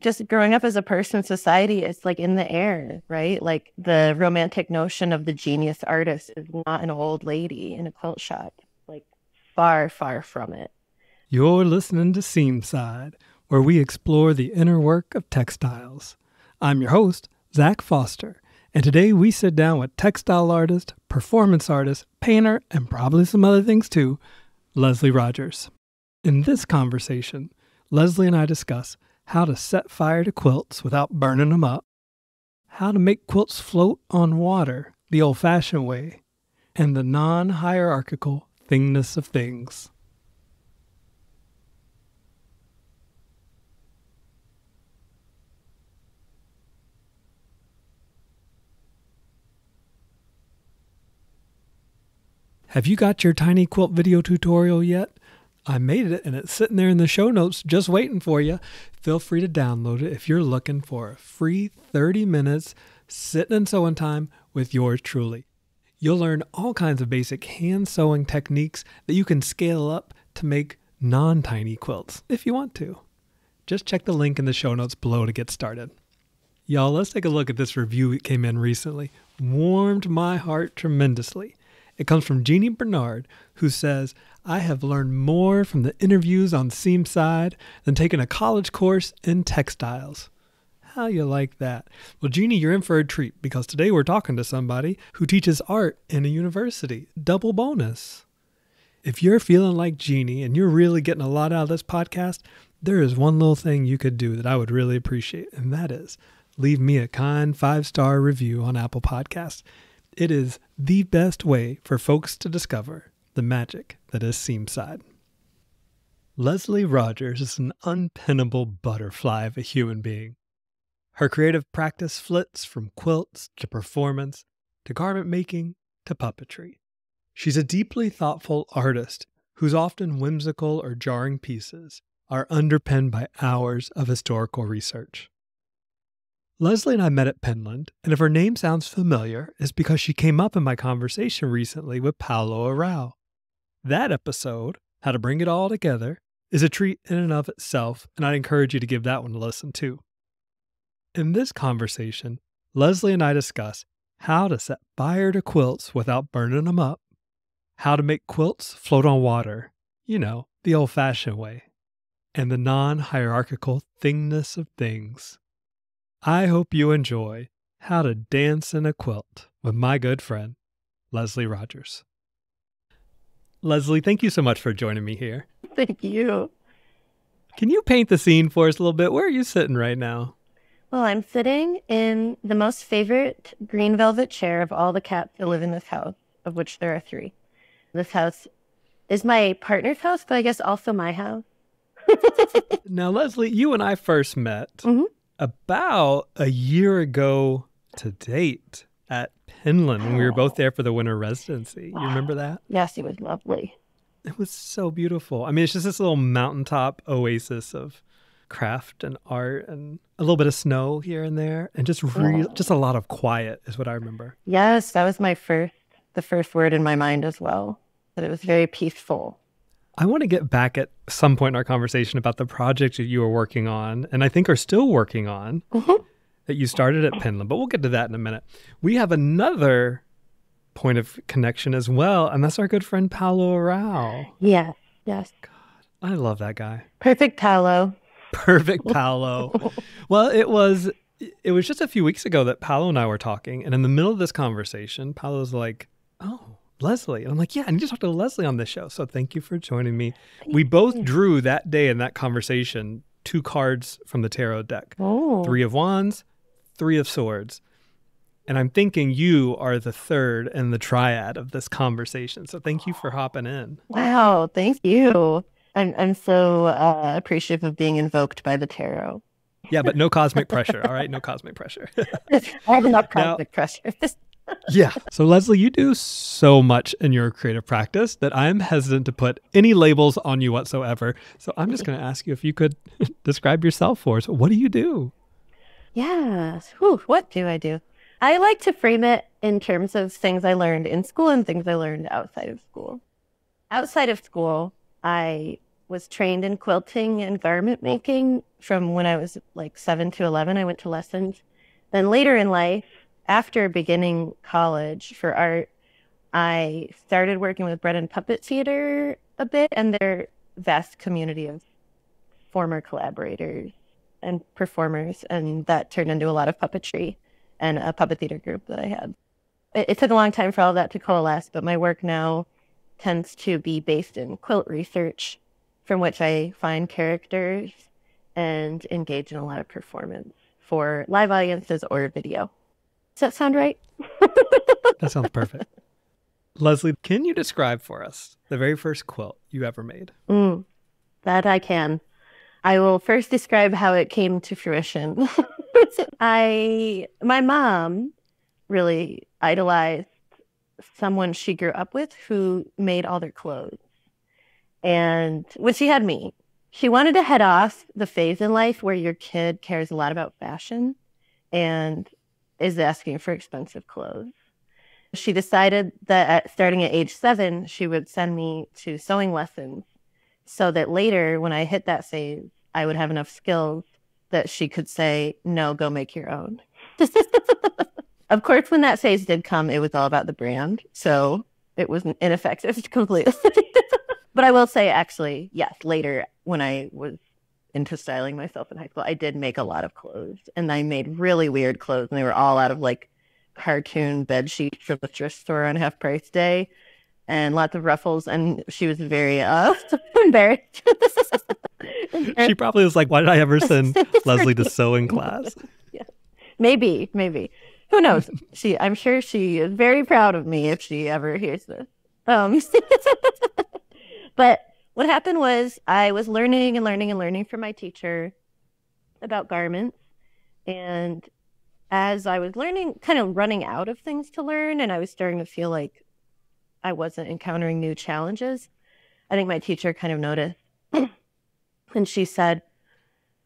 just growing up as a person in society, it's like in the air, right? Like the romantic notion of the genius artist is not an old lady in a quilt shop, like far, far from it. You're listening to Seamside, where we explore the inner work of textiles. I'm your host, Zak Foster, and today we sit down with textile artist, performance artist, painter, and probably some other things too, Leslie Rogers. In this conversation, Leslie and I discuss how to set fire to quilts without burning them up, how to make quilts float on water the old fashioned way, and the non hierarchical thingness of things. Have you got your tiny quilt video tutorial yet? I made it and it's sitting there in the show notes just waiting for you. Feel free to download it if you're looking for a free 30 minutes sitting and sewing time with yours truly. You'll learn all kinds of basic hand sewing techniques that you can scale up to make non tiny quilts if you want to. Just check the link in the show notes below to get started. Y'all, let's take a look at this review that came in recently. Warmed my heart tremendously. It comes from Jeannie Bernard, who says, I have learned more from the interviews on Seamside than taking a college course in textiles. How you like that? Well, Jeannie, you're in for a treat because today we're talking to somebody who teaches art in a university. Double bonus. If you're feeling like Jeannie and you're really getting a lot out of this podcast, there is one little thing you could do that I would really appreciate, and that is leave me a kind five star review on Apple Podcasts. It is the best way for folks to discover the magic that is Seamside. Leslie Rogers is an unpinnable butterfly of a human being. Her creative practice flits from quilts to performance to garment making to puppetry. She's a deeply thoughtful artist whose often whimsical or jarring pieces are underpinned by hours of historical research. Leslie and I met at Penland, and if her name sounds familiar, it's because she came up in my conversation recently with Paolo Arao. That episode, How to Bring It All Together, is a treat in and of itself, and I'd encourage you to give that one a listen too. In this conversation, Leslie and I discuss how to set fire to quilts without burning them up, how to make quilts float on water, you know, the old fashioned way, and the non hierarchical thingness of things. I hope you enjoy How to Dance in a Quilt with my good friend, Leslie Rogers. Leslie, thank you so much for joining me here. Thank you. Can you paint the scene for us a little bit? Where are you sitting right now? Well, I'm sitting in the most favorite green velvet chair of all the cats that live in this house, of which there are three. This house is my partner's house, but I guess also my house. now, Leslie, you and I first met Mhm. about a year ago to date at Penland when we were both there for the winter residency. You remember that? Yes, it was lovely. It was so beautiful. I mean, it's just this little mountaintop oasis of craft and art and a little bit of snow here and there and just real Oh. just a lot of quiet is what I remember. Yes, that was my first, the first word in my mind as well. That it was very peaceful. I want to get back at some point in our conversation about the project that you were working on and I think are still working on Mhm. That you started at Penland, but we'll get to that in a minute. We have another point of connection as well, and that's our good friend Paolo Arao. Yes, yes. I love that guy. Perfect Paolo. Perfect Paolo. well, it was it was just a few weeks ago that Paolo and I were talking, and in the middle of this conversation, Paolo's like, "Oh, Leslie," and I'm like, "Yeah, I need to talk to Leslie on this show." So thank you for joining me. We both drew that day in that conversation two cards from the tarot deck: oh. three of wands, three of swords. And I'm thinking you are the third in the triad of this conversation. So thank you for hopping in. wow. Thank you. I'm, I'm so uh, appreciative of being invoked by the tarot. Yeah, but no cosmic pressure. All right, no cosmic pressure. I have enough Now- cosmic pressure. Yeah. So, Leslie, you do so much in your creative practice that I'm hesitant to put any labels on you whatsoever. So, I'm just going to ask you if you could describe yourself for us. What do you do? Whew, what do I do? I like to frame it in terms of things I learned in school and things I learned outside of school. Outside of school, I was trained in quilting and garment making from when I was like seven to 11. I went to lessons. Then later in life, after beginning college for art, I started working with Bread and Puppet Theater a bit and their vast community of former collaborators and performers. And that turned into a lot of puppetry and a puppet theater group that I had. It, it took a long time for all that to coalesce, but my work now tends to be based in quilt research, from which I find characters and engage in a lot of performance for live audiences or video. Does that sound right? that sounds perfect. Leslie, can you describe for us the very first quilt you ever made? Mm, that I can. I will first describe how it came to fruition. I, my mom really idolized someone she grew up with who made all their clothes. And when she had me, she wanted to head off the phase in life where your kid cares a lot about fashion and is asking for expensive clothes. She decided that at, starting at age seven, she would send me to sewing lessons so that later, when I hit that phase, I would have enough skills that she could say, No, go make your own. of course, when that phase did come, it was all about the brand. So it was ineffective completely. but I will say, actually, yes, later when I was into styling myself in high school, I did make a lot of clothes and I made really weird clothes and they were all out of like cartoon bed sheets from the thrift store on half price day and lots of ruffles and she was very uh embarrassed. she probably was like, Why did I ever send Leslie to sewing class? yeah. Maybe, maybe. Who knows? She I'm sure she is very proud of me if she ever hears this. Um but what happened was I was learning and learning and learning from my teacher about garments. And as I was learning, kind of running out of things to learn, and I was starting to feel like I wasn't encountering new challenges, I think my teacher kind of noticed. and she said,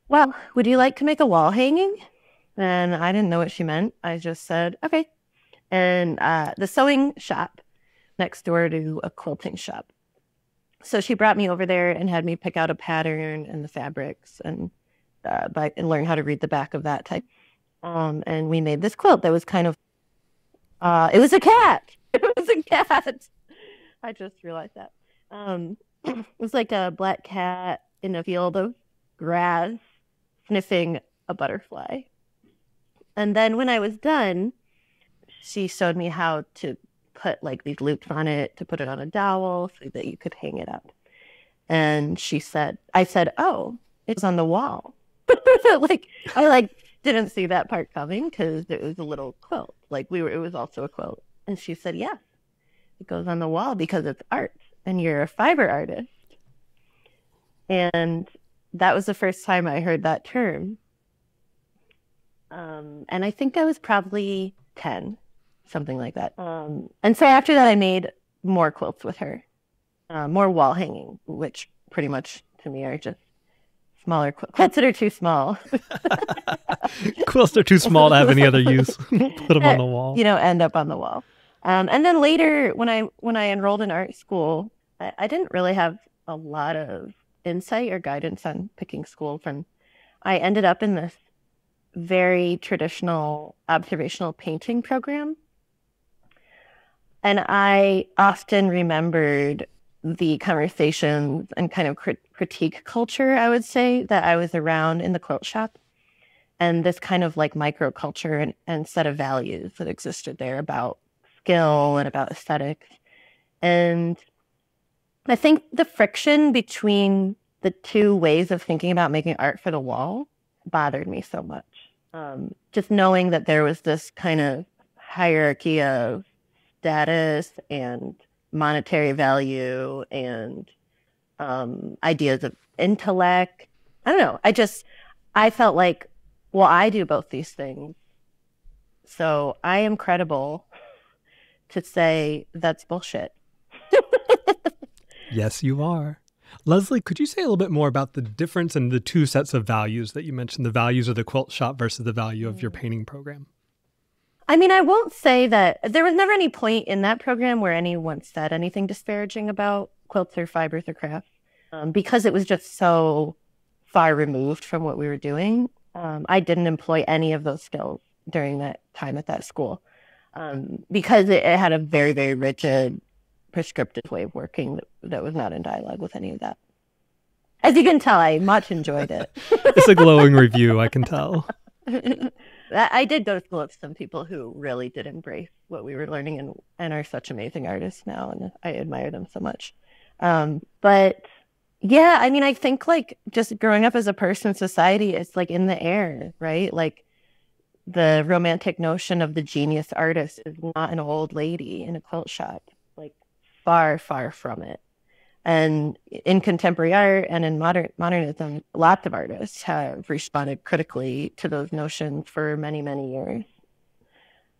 Well, would you like to make a wall hanging? And I didn't know what she meant. I just said, Okay. And uh, the sewing shop next door to a quilting shop so she brought me over there and had me pick out a pattern and the fabrics and uh, by, and learn how to read the back of that type. Um, and we made this quilt that was kind of, uh, it was a cat. It was a cat. I just realized that. Um, it was like a black cat in a field of grass sniffing a butterfly. And then when I was done, she showed me how to put like these loops on it to put it on a dowel so that you could hang it up. And she said, I said, oh, it's on the wall. like I like didn't see that part coming because it was a little quilt. Like we were, it was also a quilt. And she said, yes, it goes on the wall because it's art and you're a fiber artist. And that was the first time I heard that term. Um, and I think I was probably 10 something like that. Um, and so after that, I made more quilts with her, uh, more wall hanging, which pretty much to me are just smaller quilts that are too small. quilts are too small to have any other use. Put them on the wall. You know, end up on the wall. Um, and then later, when I when I enrolled in art school, I, I didn't really have a lot of insight or guidance on picking school from. I ended up in this very traditional observational painting program and I often remembered the conversations and kind of crit- critique culture, I would say, that I was around in the quilt shop. And this kind of like microculture and, and set of values that existed there about skill and about aesthetics. And I think the friction between the two ways of thinking about making art for the wall bothered me so much. Um, just knowing that there was this kind of hierarchy of status and monetary value and um, ideas of intellect. I don't know. I just, I felt like, well, I do both these things. So I am credible to say that's bullshit. yes, you are. Leslie, could you say a little bit more about the difference in the two sets of values that you mentioned the values of the quilt shop versus the value of your mm. painting program? I mean, I won't say that there was never any point in that program where anyone said anything disparaging about quilts or fibers or crafts. um, because it was just so far removed from what we were doing. Um, I didn't employ any of those skills during that time at that school um, because it, it, had a very, very rigid, prescriptive way of working that, that was not in dialogue with any of that. As you can tell, I much enjoyed it. it's a glowing review, I can tell. I did go to school with some people who really did embrace what we were learning and, and are such amazing artists now, and I admire them so much. Um, but yeah, I mean, I think like just growing up as a person in society, it's like in the air, right? Like the romantic notion of the genius artist is not an old lady in a quilt shop, like far, far from it. And in contemporary art and in modern modernism, lots of artists have responded critically to those notions for many, many years.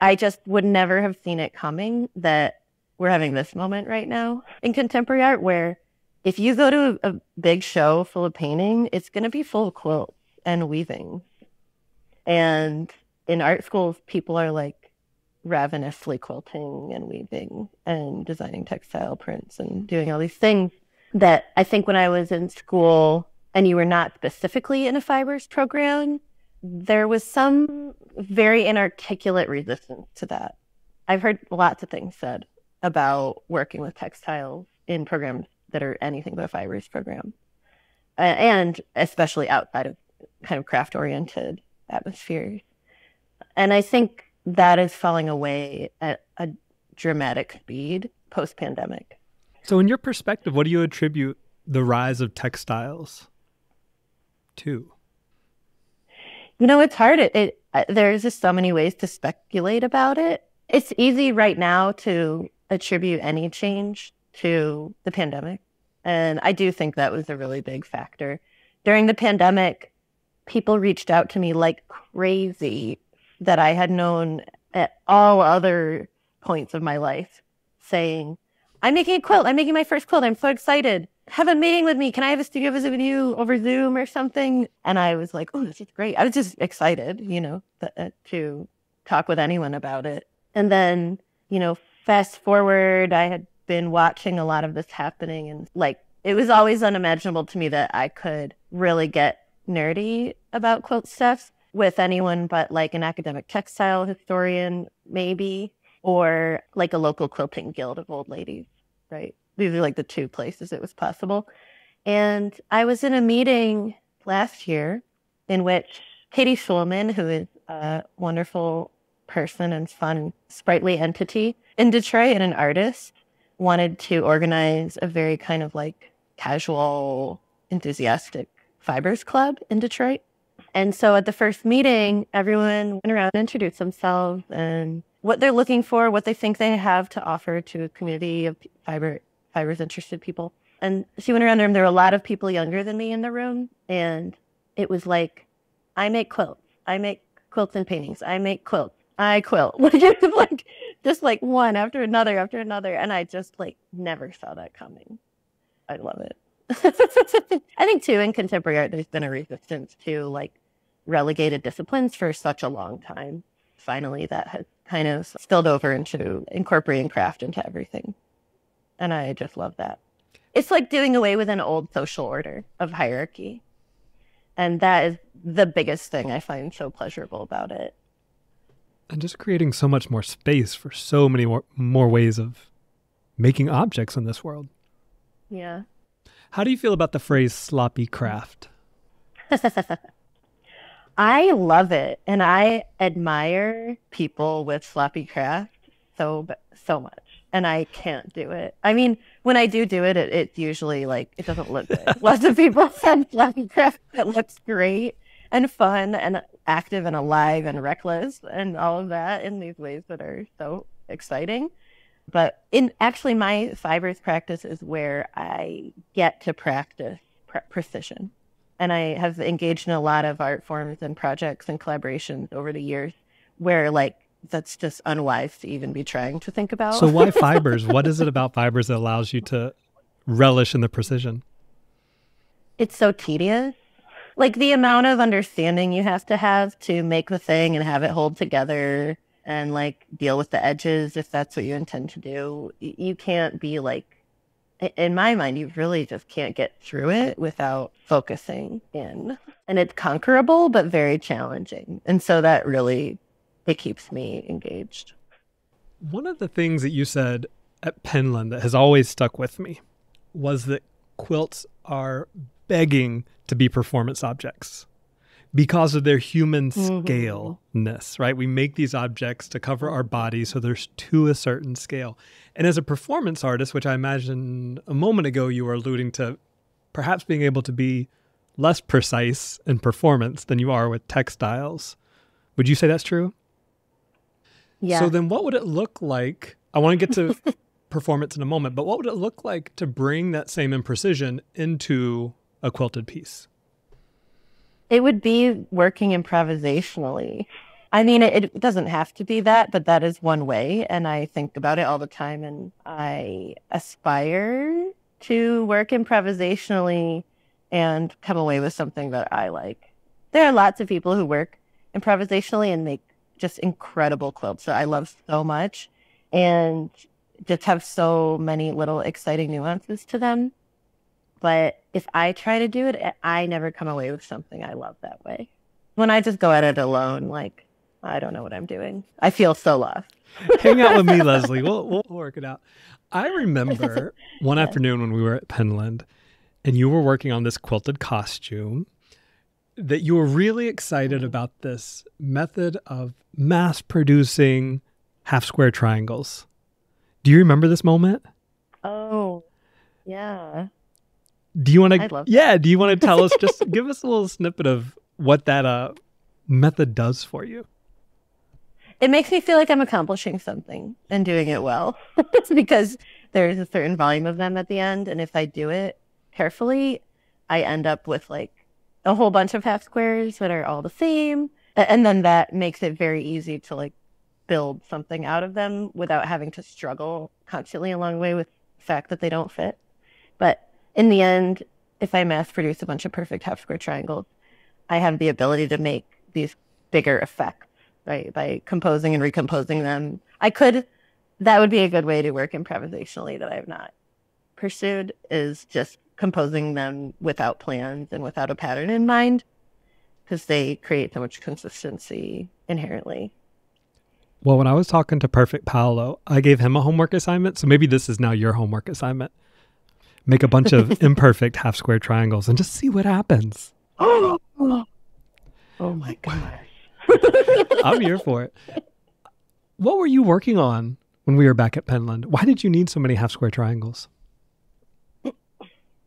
I just would never have seen it coming that we're having this moment right now in contemporary art where if you go to a big show full of painting, it's going to be full of quilts and weaving. And in art schools, people are like ravenously quilting and weaving and designing textile prints and doing all these things that I think when I was in school and you were not specifically in a fibers program, there was some very inarticulate resistance to that. I've heard lots of things said about working with textiles in programs that are anything but a fibers program, and especially outside of kind of craft oriented atmospheres. And I think that is falling away at a dramatic speed post pandemic. So, in your perspective, what do you attribute the rise of textiles to? You know, it's hard. It, it uh, there's just so many ways to speculate about it. It's easy right now to attribute any change to the pandemic. And I do think that was a really big factor. During the pandemic, people reached out to me like crazy that I had known at all other points of my life saying, I'm making a quilt. I'm making my first quilt. I'm so excited. Have a meeting with me. Can I have a studio visit with you over Zoom or something? And I was like, oh, this is great. I was just excited, you know, th- uh, to talk with anyone about it. And then, you know, fast forward, I had been watching a lot of this happening and like it was always unimaginable to me that I could really get nerdy about quilt stuff with anyone but like an academic textile historian maybe or like a local quilting guild of old ladies right these are like the two places it was possible and i was in a meeting last year in which katie schulman who is a wonderful person and fun sprightly entity in detroit and an artist wanted to organize a very kind of like casual, enthusiastic fibers club in Detroit. And so at the first meeting, everyone went around and introduced themselves and what they're looking for, what they think they have to offer to a community of fiber fibers interested people. And she went around the room. there were a lot of people younger than me in the room. And it was like, I make quilts. I make quilts and paintings. I make quilts. I quilt. like just like one after another after another. And I just like never saw that coming. I love it. I think too in contemporary art there's been a resistance to like relegated disciplines for such a long time. Finally that has kind of spilled over into incorporating craft into everything. And I just love that. It's like doing away with an old social order of hierarchy. And that is the biggest thing I find so pleasurable about it and just creating so much more space for so many more, more ways of making objects in this world. Yeah. How do you feel about the phrase sloppy craft? I love it and I admire people with sloppy craft so so much and I can't do it. I mean, when I do do it, it it's usually like it doesn't look good. Lots of people send sloppy craft that looks great and fun and active and alive and reckless and all of that in these ways that are so exciting. But in actually, my fibers practice is where I get to practice pre- precision. And I have engaged in a lot of art forms and projects and collaborations over the years where, like, that's just unwise to even be trying to think about. So, why fibers? what is it about fibers that allows you to relish in the precision? It's so tedious like the amount of understanding you have to have to make the thing and have it hold together and like deal with the edges if that's what you intend to do. You can't be like in my mind, you really just can't get through it without focusing in. And it's conquerable, but very challenging. And so that really, it keeps me engaged. One of the things that you said at Penland that has always stuck with me was that quilts are begging to be performance objects because of their human mm-hmm. scaleness, right? We make these objects to cover our bodies so they're to a certain scale. And as a performance artist, which I imagine a moment ago you were alluding to perhaps being able to be less precise in performance than you are with textiles. Would you say that's true? Yeah. So then what would it look like? I want to get to performance in a moment, but what would it look like to bring that same imprecision into a quilted piece? It would be working improvisationally. I mean, it, it, doesn't have to be that, but that is one way. And I think about it all the time. And I aspire to work improvisationally and come away with something that I like. There are lots of people who work improvisationally and make just incredible quilts that I love so much and just have so many little exciting nuances to them. But if I try to do it, I never come away with something I love that way. When I just go at it alone, like, I don't know what I'm doing. I feel so lost. Hang out with me, Leslie. We'll, we'll work it out. I remember one yeah. afternoon when we were at Penland and you were working on this quilted costume that you were really excited mm-hmm. about this method of mass producing half square triangles. Do you remember this moment? Oh, yeah. Do you want to? Yeah. Do you want to tell us? Just give us a little snippet of what that uh, method does for you. It makes me feel like I'm accomplishing something and doing it well, because there's a certain volume of them at the end, and if I do it carefully, I end up with like a whole bunch of half squares that are all the same, and then that makes it very easy to like build something out of them without having to struggle constantly along the way with the fact that they don't fit. But in the end, if I mass produce a bunch of perfect half square triangles, I have the ability to make these bigger effects, right? By composing and recomposing them. I could, that would be a good way to work improvisationally that I have not pursued is just composing them without plans and without a pattern in mind because they create so much consistency inherently. Well, when I was talking to Perfect Paolo, I gave him a homework assignment. So maybe this is now your homework assignment make a bunch of imperfect half square triangles and just see what happens. oh my gosh. I'm here for it. What were you working on when we were back at Penland? Why did you need so many half square triangles?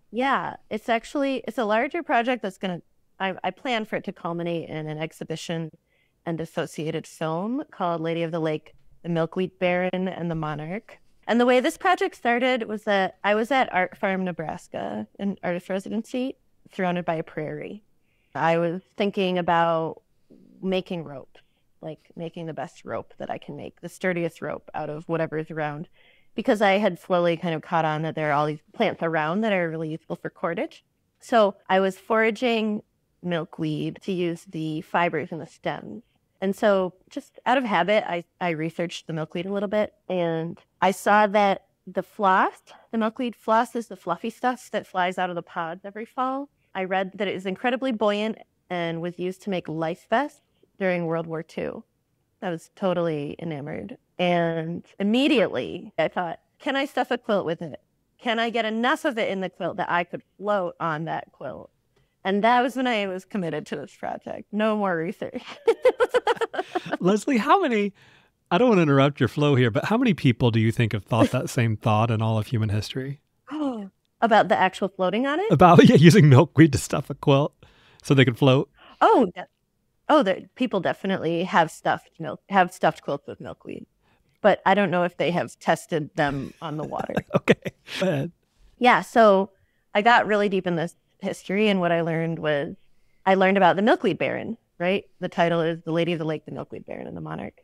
Yeah, it's actually it's a larger project that's going to I, I plan for it to culminate in an exhibition and associated film called Lady of the Lake, the Milkweed Baron and the Monarch. And the way this project started was that I was at Art Farm, Nebraska, an artist residency surrounded by a prairie. I was thinking about making rope, like making the best rope that I can make, the sturdiest rope out of whatever is around, because I had slowly kind of caught on that there are all these plants around that are really useful for cordage. So I was foraging milkweed to use the fibers in the stems and so, just out of habit, I, I researched the milkweed a little bit and I saw that the floss, the milkweed floss, is the fluffy stuff that flies out of the pods every fall. I read that it is incredibly buoyant and was used to make life vests during World War II. I was totally enamored. And immediately I thought, can I stuff a quilt with it? Can I get enough of it in the quilt that I could float on that quilt? And that was when I was committed to this project. No more research. Leslie, how many, I don't want to interrupt your flow here, but how many people do you think have thought that same thought in all of human history? Oh, about the actual floating on it? About yeah, using milkweed to stuff a quilt so they could float. Oh, oh, the, people definitely have stuffed milk, have stuffed quilts with milkweed, but I don't know if they have tested them on the water. okay, go ahead. Yeah, so I got really deep in this history, and what I learned was I learned about the milkweed baron, right? The title is The Lady of the Lake, the Milkweed Baron, and the Monarch.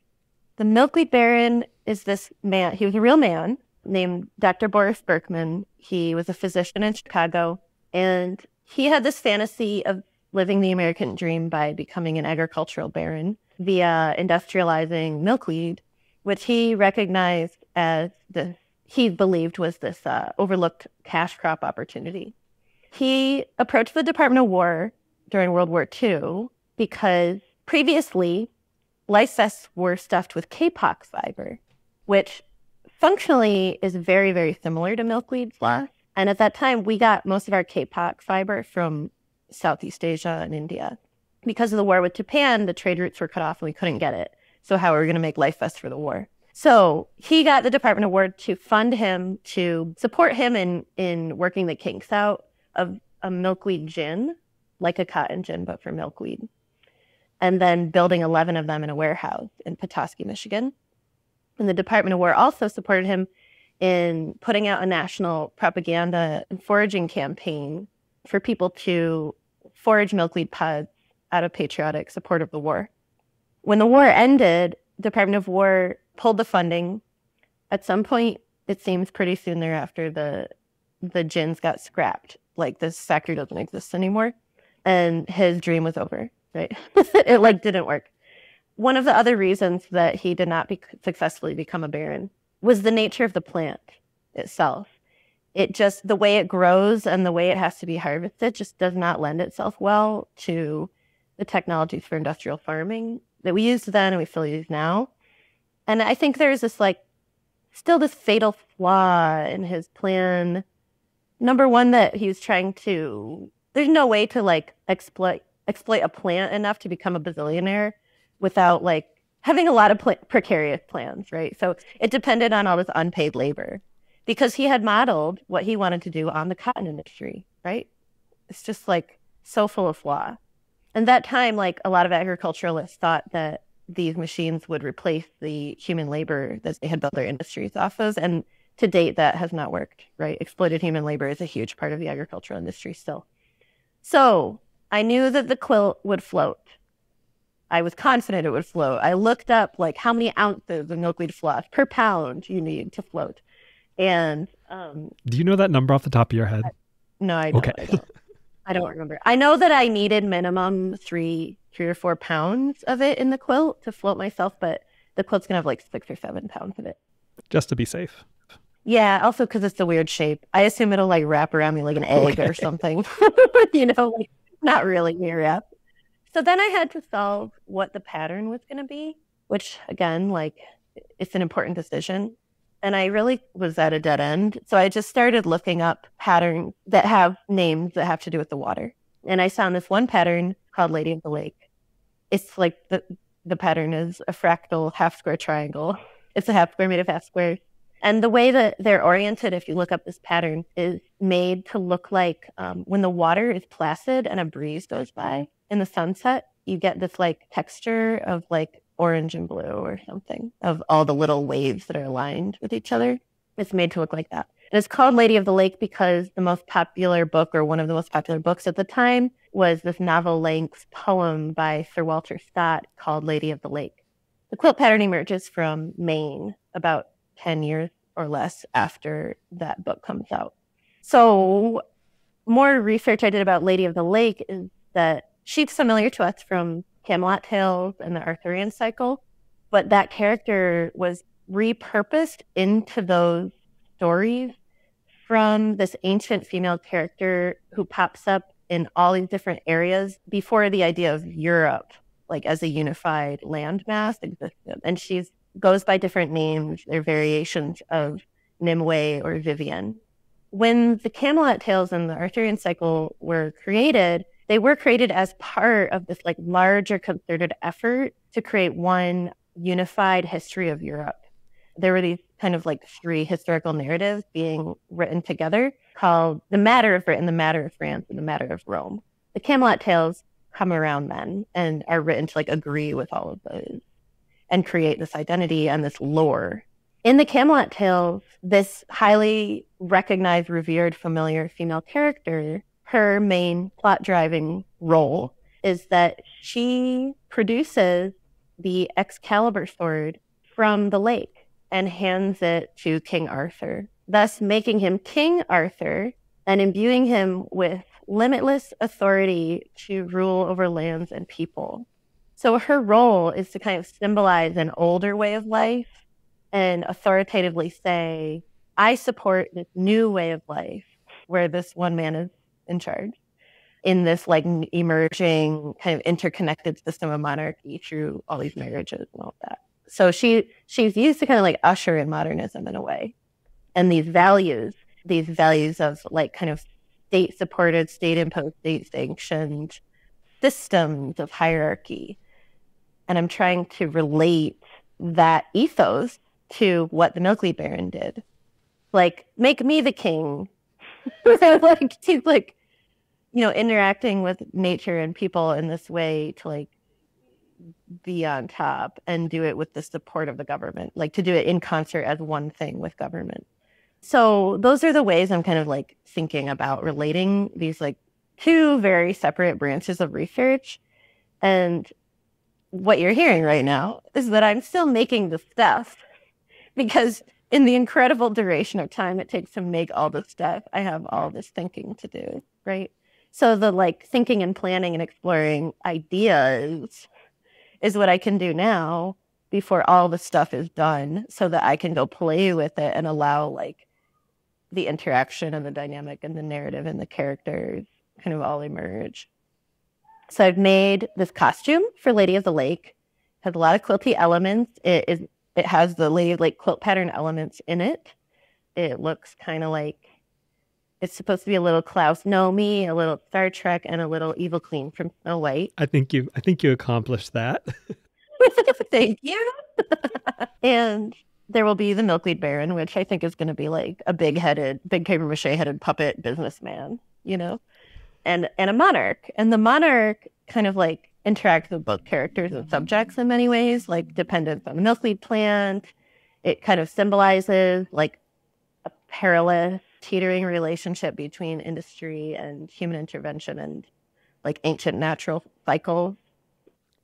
The milkweed baron is this man, he was a real man named Dr. Boris Berkman. He was a physician in Chicago, and he had this fantasy of living the American dream by becoming an agricultural baron via industrializing milkweed, which he recognized as the he believed was this uh, overlooked cash crop opportunity. He approached the Department of War during World War II because previously lice were stuffed with kapok fiber, which functionally is very, very similar to milkweed floss. And at that time, we got most of our kapok fiber from Southeast Asia and India. Because of the war with Japan, the trade routes were cut off and we couldn't get it. So how are we going to make lice vests for the war? So he got the Department of War to fund him to support him in in working the kinks out of a milkweed gin, like a cotton gin, but for milkweed. And then building 11 of them in a warehouse in Petoskey, Michigan. And the Department of War also supported him in putting out a national propaganda and foraging campaign for people to forage milkweed pods out of patriotic support of the war. When the war ended, Department of War pulled the funding. At some point, it seems pretty soon thereafter, the the gins got scrapped. Like this factory doesn't exist anymore, and his dream was over. Right? it like didn't work. One of the other reasons that he did not be- successfully become a baron was the nature of the plant itself. It just the way it grows and the way it has to be harvested just does not lend itself well to the technologies for industrial farming that we used then and we still use now. And I think there's this like still this fatal flaw in his plan. Number one, that he was trying to there's no way to like exploit exploit a plant enough to become a bazillionaire without like having a lot of pl- precarious plans, right? So it depended on all this unpaid labor because he had modeled what he wanted to do on the cotton industry, right? It's just like so full of flaw. And that time, like a lot of agriculturalists thought that these machines would replace the human labor that they had built their industries off of. And to date, that has not worked, right? Exploited human labor is a huge part of the agricultural industry still. So I knew that the quilt would float. I was confident it would float. I looked up like how many ounces of milkweed fluff per pound you need to float. And um, do you know that number off the top of your head? No, I don't. Okay. I don't. I don't remember. I know that I needed minimum three, three or four pounds of it in the quilt to float myself, but the quilt's gonna have like six or seven pounds of it. Just to be safe. Yeah, also because it's a weird shape. I assume it'll like wrap around me like an egg okay. or something. you know, like not really near wrap. So then I had to solve what the pattern was going to be, which again, like it's an important decision and I really was at a dead end. So I just started looking up patterns that have names that have to do with the water. And I found this one pattern called Lady of the Lake. It's like the the pattern is a fractal half square triangle. It's a half square made of half squares. And the way that they're oriented, if you look up this pattern, is made to look like um, when the water is placid and a breeze goes by in the sunset, you get this like texture of like orange and blue or something of all the little waves that are aligned with each other. It's made to look like that. And it's called Lady of the Lake because the most popular book or one of the most popular books at the time was this novel length poem by Sir Walter Scott called Lady of the Lake. The quilt pattern emerges from Maine about 10 years or less after that book comes out. So, more research I did about Lady of the Lake is that she's familiar to us from Camelot Tales and the Arthurian cycle, but that character was repurposed into those stories from this ancient female character who pops up in all these different areas before the idea of Europe, like as a unified landmass existed. And she goes by different names, they're variations of Nimue or Vivian. When the Camelot Tales and the Arthurian cycle were created, they were created as part of this like larger concerted effort to create one unified history of Europe. There were these kind of like three historical narratives being written together called The Matter of Britain, The Matter of France, and The Matter of Rome. The Camelot tales come around then and are written to like agree with all of those and create this identity and this lore. In the Camelot tales, this highly recognized, revered, familiar female character her main plot driving role is that she produces the Excalibur sword from the lake and hands it to King Arthur, thus making him King Arthur and imbuing him with limitless authority to rule over lands and people. So her role is to kind of symbolize an older way of life and authoritatively say, I support this new way of life where this one man is in charge in this like emerging kind of interconnected system of monarchy through all these marriages and all that. So she she's used to kind of like usher in modernism in a way. And these values, these values of like kind of state supported, state imposed, state sanctioned systems of hierarchy. And I'm trying to relate that ethos to what the Milkweed Baron did. Like, make me the king. like, he's like, you know, interacting with nature and people in this way to like be on top and do it with the support of the government, like to do it in concert as one thing with government. So those are the ways I'm kind of like thinking about relating these like two very separate branches of research. And what you're hearing right now is that I'm still making the stuff because in the incredible duration of time it takes to make all this stuff, I have all this thinking to do, right? So the like thinking and planning and exploring ideas is what I can do now before all the stuff is done so that I can go play with it and allow like the interaction and the dynamic and the narrative and the characters kind of all emerge. So I've made this costume for Lady of the Lake. It has a lot of quilty elements. It is it has the Lady of the Lake quilt pattern elements in it. It looks kind of like it's supposed to be a little Klaus Nomi, a little Star Trek, and a little Evil Queen from Snow White. I think you I think you accomplished that. Thank you. and there will be the Milkweed Baron, which I think is going to be like a big headed, big paper mache headed puppet businessman, you know, and and a monarch. And the monarch kind of like interacts with both characters and subjects in many ways, like dependence on the milkweed plant. It kind of symbolizes like a perilous teetering relationship between industry and human intervention and like ancient natural cycles.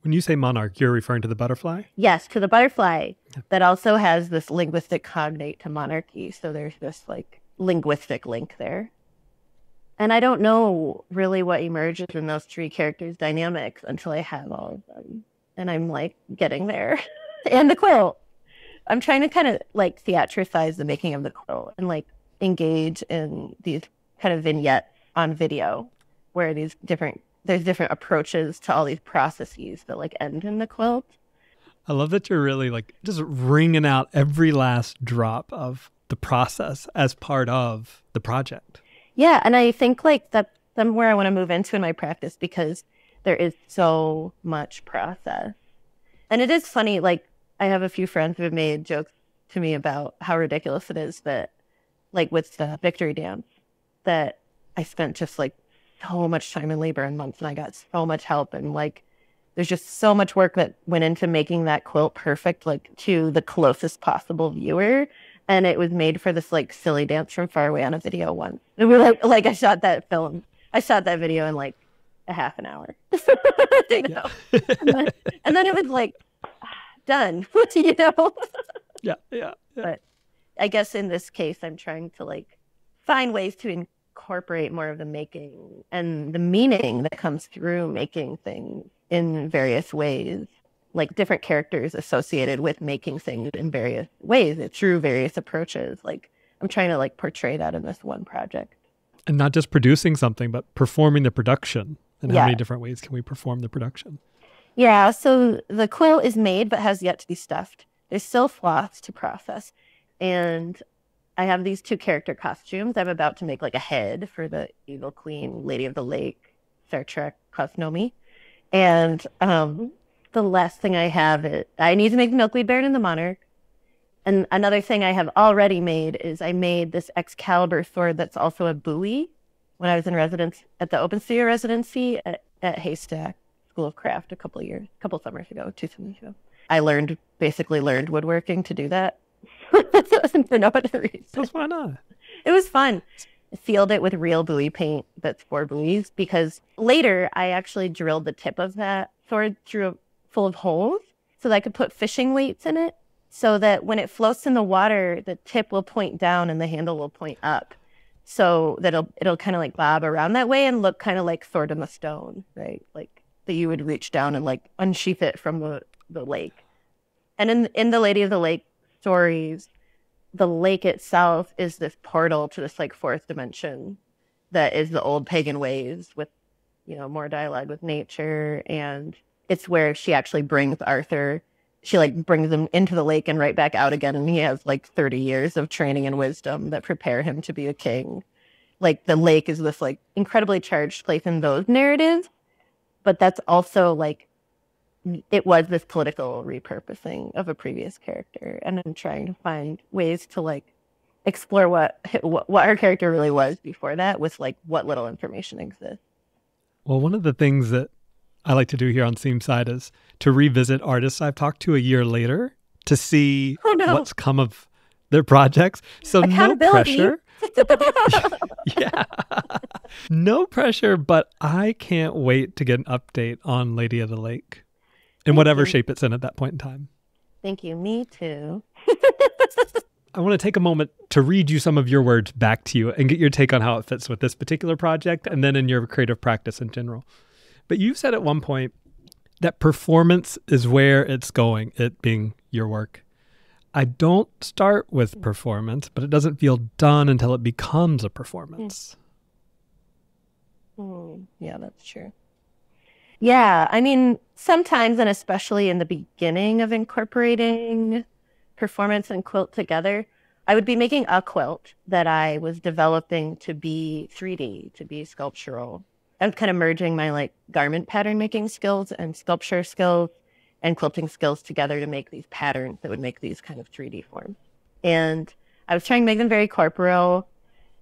When you say monarch, you're referring to the butterfly? Yes, to the butterfly that also has this linguistic cognate to monarchy. So there's this like linguistic link there. And I don't know really what emerges in those three characters' dynamics until I have all of them. And I'm like getting there. and the quilt. I'm trying to kind of like theatricize the making of the quilt and like engage in these kind of vignettes on video where these different there's different approaches to all these processes that like end in the quilt. I love that you're really like just wringing out every last drop of the process as part of the project. Yeah, and I think like that's somewhere I want to move into in my practice because there is so much process. And it is funny, like I have a few friends who have made jokes to me about how ridiculous it is that like with the victory dance that I spent just like so much time and labor and months and I got so much help and like there's just so much work that went into making that quilt perfect like to the closest possible viewer and it was made for this like silly dance from far away on a video once. And we like like I shot that film. I shot that video in like a half an hour. you know? and, then, and, then, it was like done. you know? yeah, yeah, yeah. But I guess in this case, I'm trying to like find ways to incorporate more of the making and the meaning that comes through making things in various ways, like different characters associated with making things in various ways through various approaches. Like I'm trying to like portray that in this one project. And not just producing something, but performing the production. And yeah. how many different ways can we perform the production? Yeah, so the quilt is made but has yet to be stuffed. There's still floss to process and I have these two character costumes. I'm about to make like a head for the Evil Queen, Lady of the Lake, Star Trek Klaus Nomi. And um, the last thing I have is I need to make the Milkweed Baron and the Monarch. And another thing I have already made is I made this Excalibur sword that's also a buoy when I was in residence at the Open Studio residency at, at Haystack School of Craft a couple years, a couple summers ago, two summers ago. I learned basically learned woodworking to do that it wasn't for no other reason. So why not? It was fun. I sealed it with real buoy paint that's for buoys because later I actually drilled the tip of that sword through a, full of holes so that I could put fishing weights in it so that when it floats in the water, the tip will point down and the handle will point up. So that it'll it'll kind of like bob around that way and look kind of like sword in the stone, right? Like that you would reach down and like unsheath it from the, the lake. And in in the Lady of the Lake stories, the lake itself is this portal to this like fourth dimension that is the old pagan ways with, you know, more dialogue with nature. And it's where she actually brings Arthur. She like brings him into the lake and right back out again. And he has like 30 years of training and wisdom that prepare him to be a king. Like the lake is this like incredibly charged place in those narratives, but that's also like it was this political repurposing of a previous character and i'm trying to find ways to like explore what what our character really was before that with like what little information exists well one of the things that i like to do here on Seamside is to revisit artists i've talked to a year later to see oh, no. what's come of their projects so no pressure yeah no pressure but i can't wait to get an update on lady of the lake in whatever shape it's in at that point in time. Thank you. Me too. I want to take a moment to read you some of your words back to you and get your take on how it fits with this particular project and then in your creative practice in general. But you said at one point that performance is where it's going, it being your work. I don't start with performance, but it doesn't feel done until it becomes a performance. Mm. Yeah, that's true. Yeah, I mean, sometimes and especially in the beginning of incorporating performance and quilt together, I would be making a quilt that I was developing to be 3D, to be sculptural. I'm kind of merging my like garment pattern making skills and sculpture skills and quilting skills together to make these patterns that would make these kind of 3D forms. And I was trying to make them very corporeal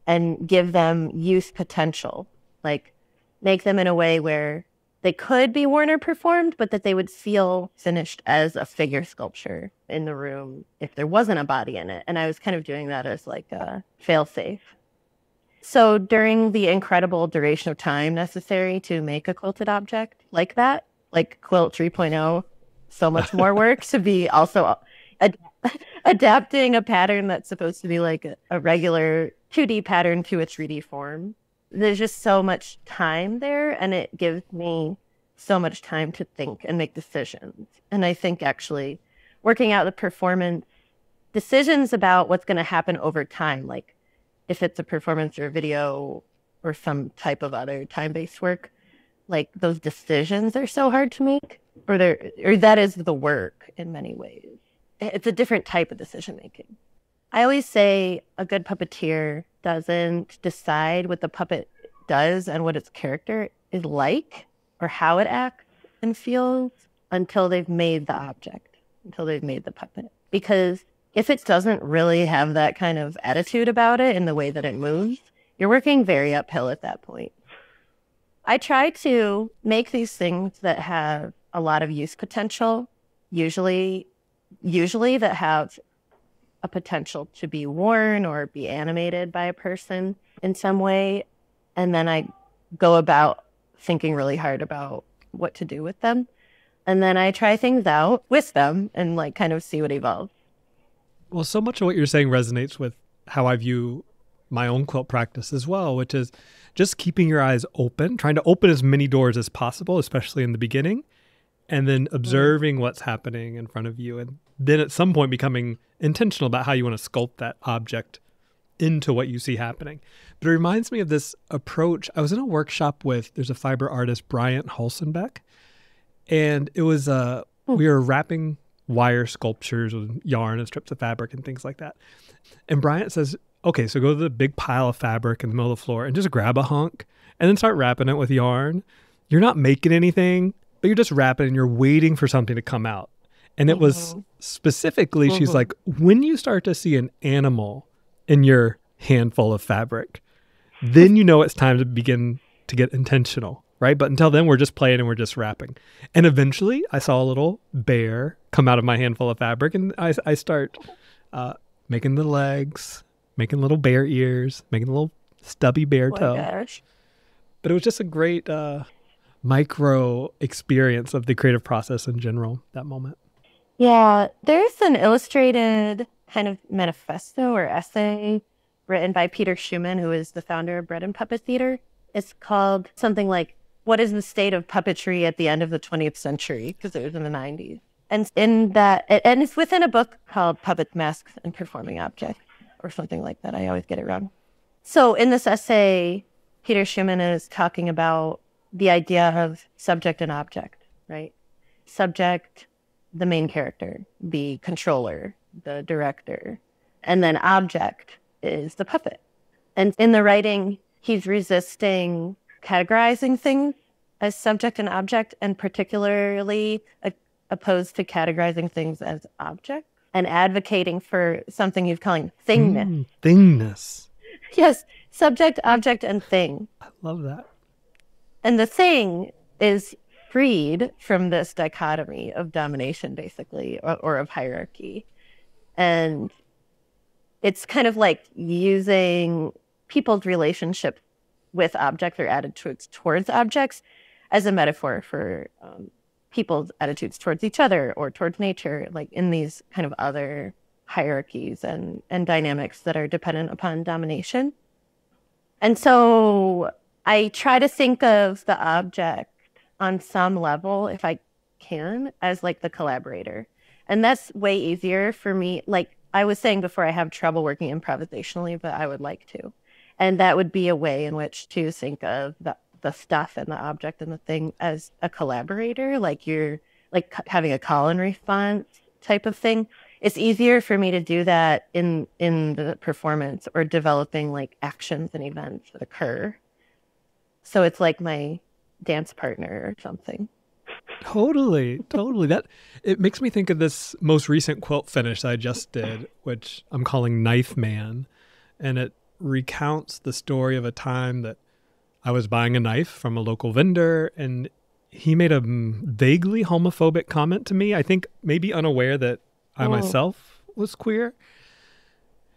and give them use potential, like make them in a way where they could be worn or performed, but that they would feel finished as a figure sculpture in the room if there wasn't a body in it. And I was kind of doing that as like a fail safe. So during the incredible duration of time necessary to make a quilted object like that, like Quilt 3.0, so much more work to be also ad- adapting a pattern that's supposed to be like a, a regular 2D pattern to a 3D form there's just so much time there and it gives me so much time to think and make decisions. And I think actually working out the performance decisions about what's going to happen over time, like if it's a performance or video or some type of other time based work, like those decisions are so hard to make, or they or that is the work in many ways. It's a different type of decision making. I always say a good puppeteer doesn't decide what the puppet does and what its character is like or how it acts and feels until they've made the object, until they've made the puppet. Because if it doesn't really have that kind of attitude about it in the way that it moves, you're working very uphill at that point. I try to make these things that have a lot of use potential, usually usually that have a potential to be worn or be animated by a person in some way. And then I go about thinking really hard about what to do with them. And then I try things out with them and like kind of see what evolves. Well, so much of what you're saying resonates with how I view my own quilt practice as well, which is just keeping your eyes open, trying to open as many doors as possible, especially in the beginning, and then mm. observing mm. what's happening in front of you and then at some point becoming intentional about how you want to sculpt that object into what you see happening. But it reminds me of this approach. I was in a workshop with there's a fiber artist Bryant Holsenbeck, and it was uh hmm. we were wrapping wire sculptures with yarn and strips of fabric and things like that. And Bryant says, "Okay, so go to the big pile of fabric in the middle of the floor and just grab a hunk and then start wrapping it with yarn. You're not making anything, but you're just wrapping and you're waiting for something to come out." And it was specifically, mm-hmm. she's like, when you start to see an animal in your handful of fabric, then you know it's time to begin to get intentional, right? But until then, we're just playing and we're just wrapping. And eventually, I saw a little bear come out of my handful of fabric, and I, I start uh, making the legs, making little bear ears, making a little stubby bear toe. Gosh. But it was just a great uh, micro experience of the creative process in general that moment. Yeah, there's an illustrated kind of manifesto or essay written by Peter Schumann, who is the founder of Bread and Puppet Theater. It's called something like What is the State of Puppetry at the End of the 20th Century? Because it was in the 90s. And in that, and it's within a book called Puppet Masks, and Performing Objects. or something like that. I always get it wrong. So in this essay, Peter Schumann is talking about the idea of subject and object, right? Subject, the main character, the controller, the director, and then object is the puppet. And in the writing, he's resisting categorizing things as subject and object, and particularly a- opposed to categorizing things as object and advocating for something he's calling thingness. Mm, thingness. Yes, subject, object, and thing. I love that. And the thing is freed from this dichotomy of domination, basically, or, or of hierarchy. And it's kind of like using people's relationship with objects or attitudes towards objects as a metaphor for um, people's attitudes towards each other or towards nature, like in these kind of other hierarchies and, and dynamics that are dependent upon domination. And so I try to think of the object on some level, if I can, as like the collaborator. And that's way easier for me. Like I was saying before, I have trouble working improvisationally, but I would like to. And that would be a way in which to think of the, the stuff and the object and the thing as a collaborator, like you're like having a call and response type of thing. It's easier for me to do that in in the performance or developing like actions and events that occur. So it's like my dance partner or something. Totally, totally. That it makes me think of this most recent quilt finish I just did, which I'm calling Knife Man, and it recounts the story of a time that I was buying a knife from a local vendor and he made a vaguely homophobic comment to me. I think maybe unaware that I oh. myself was queer.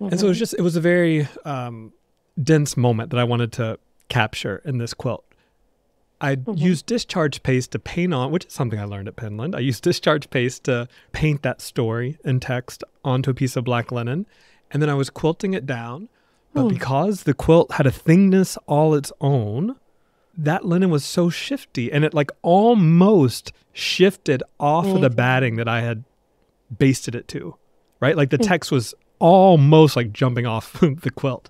Mm-hmm. And so it was just, it was a very um, dense moment that I wanted to capture in this quilt. I mm-hmm. used discharge paste to paint on, which is something I learned at Penland. I used discharge paste to paint that story in text onto a piece of black linen. And then I was quilting it down. But because the quilt had a thingness all its own, that linen was so shifty and it like almost shifted off of the mm-hmm. batting that I had basted it to, right? Like the hmm. text was almost like jumping off the quilt.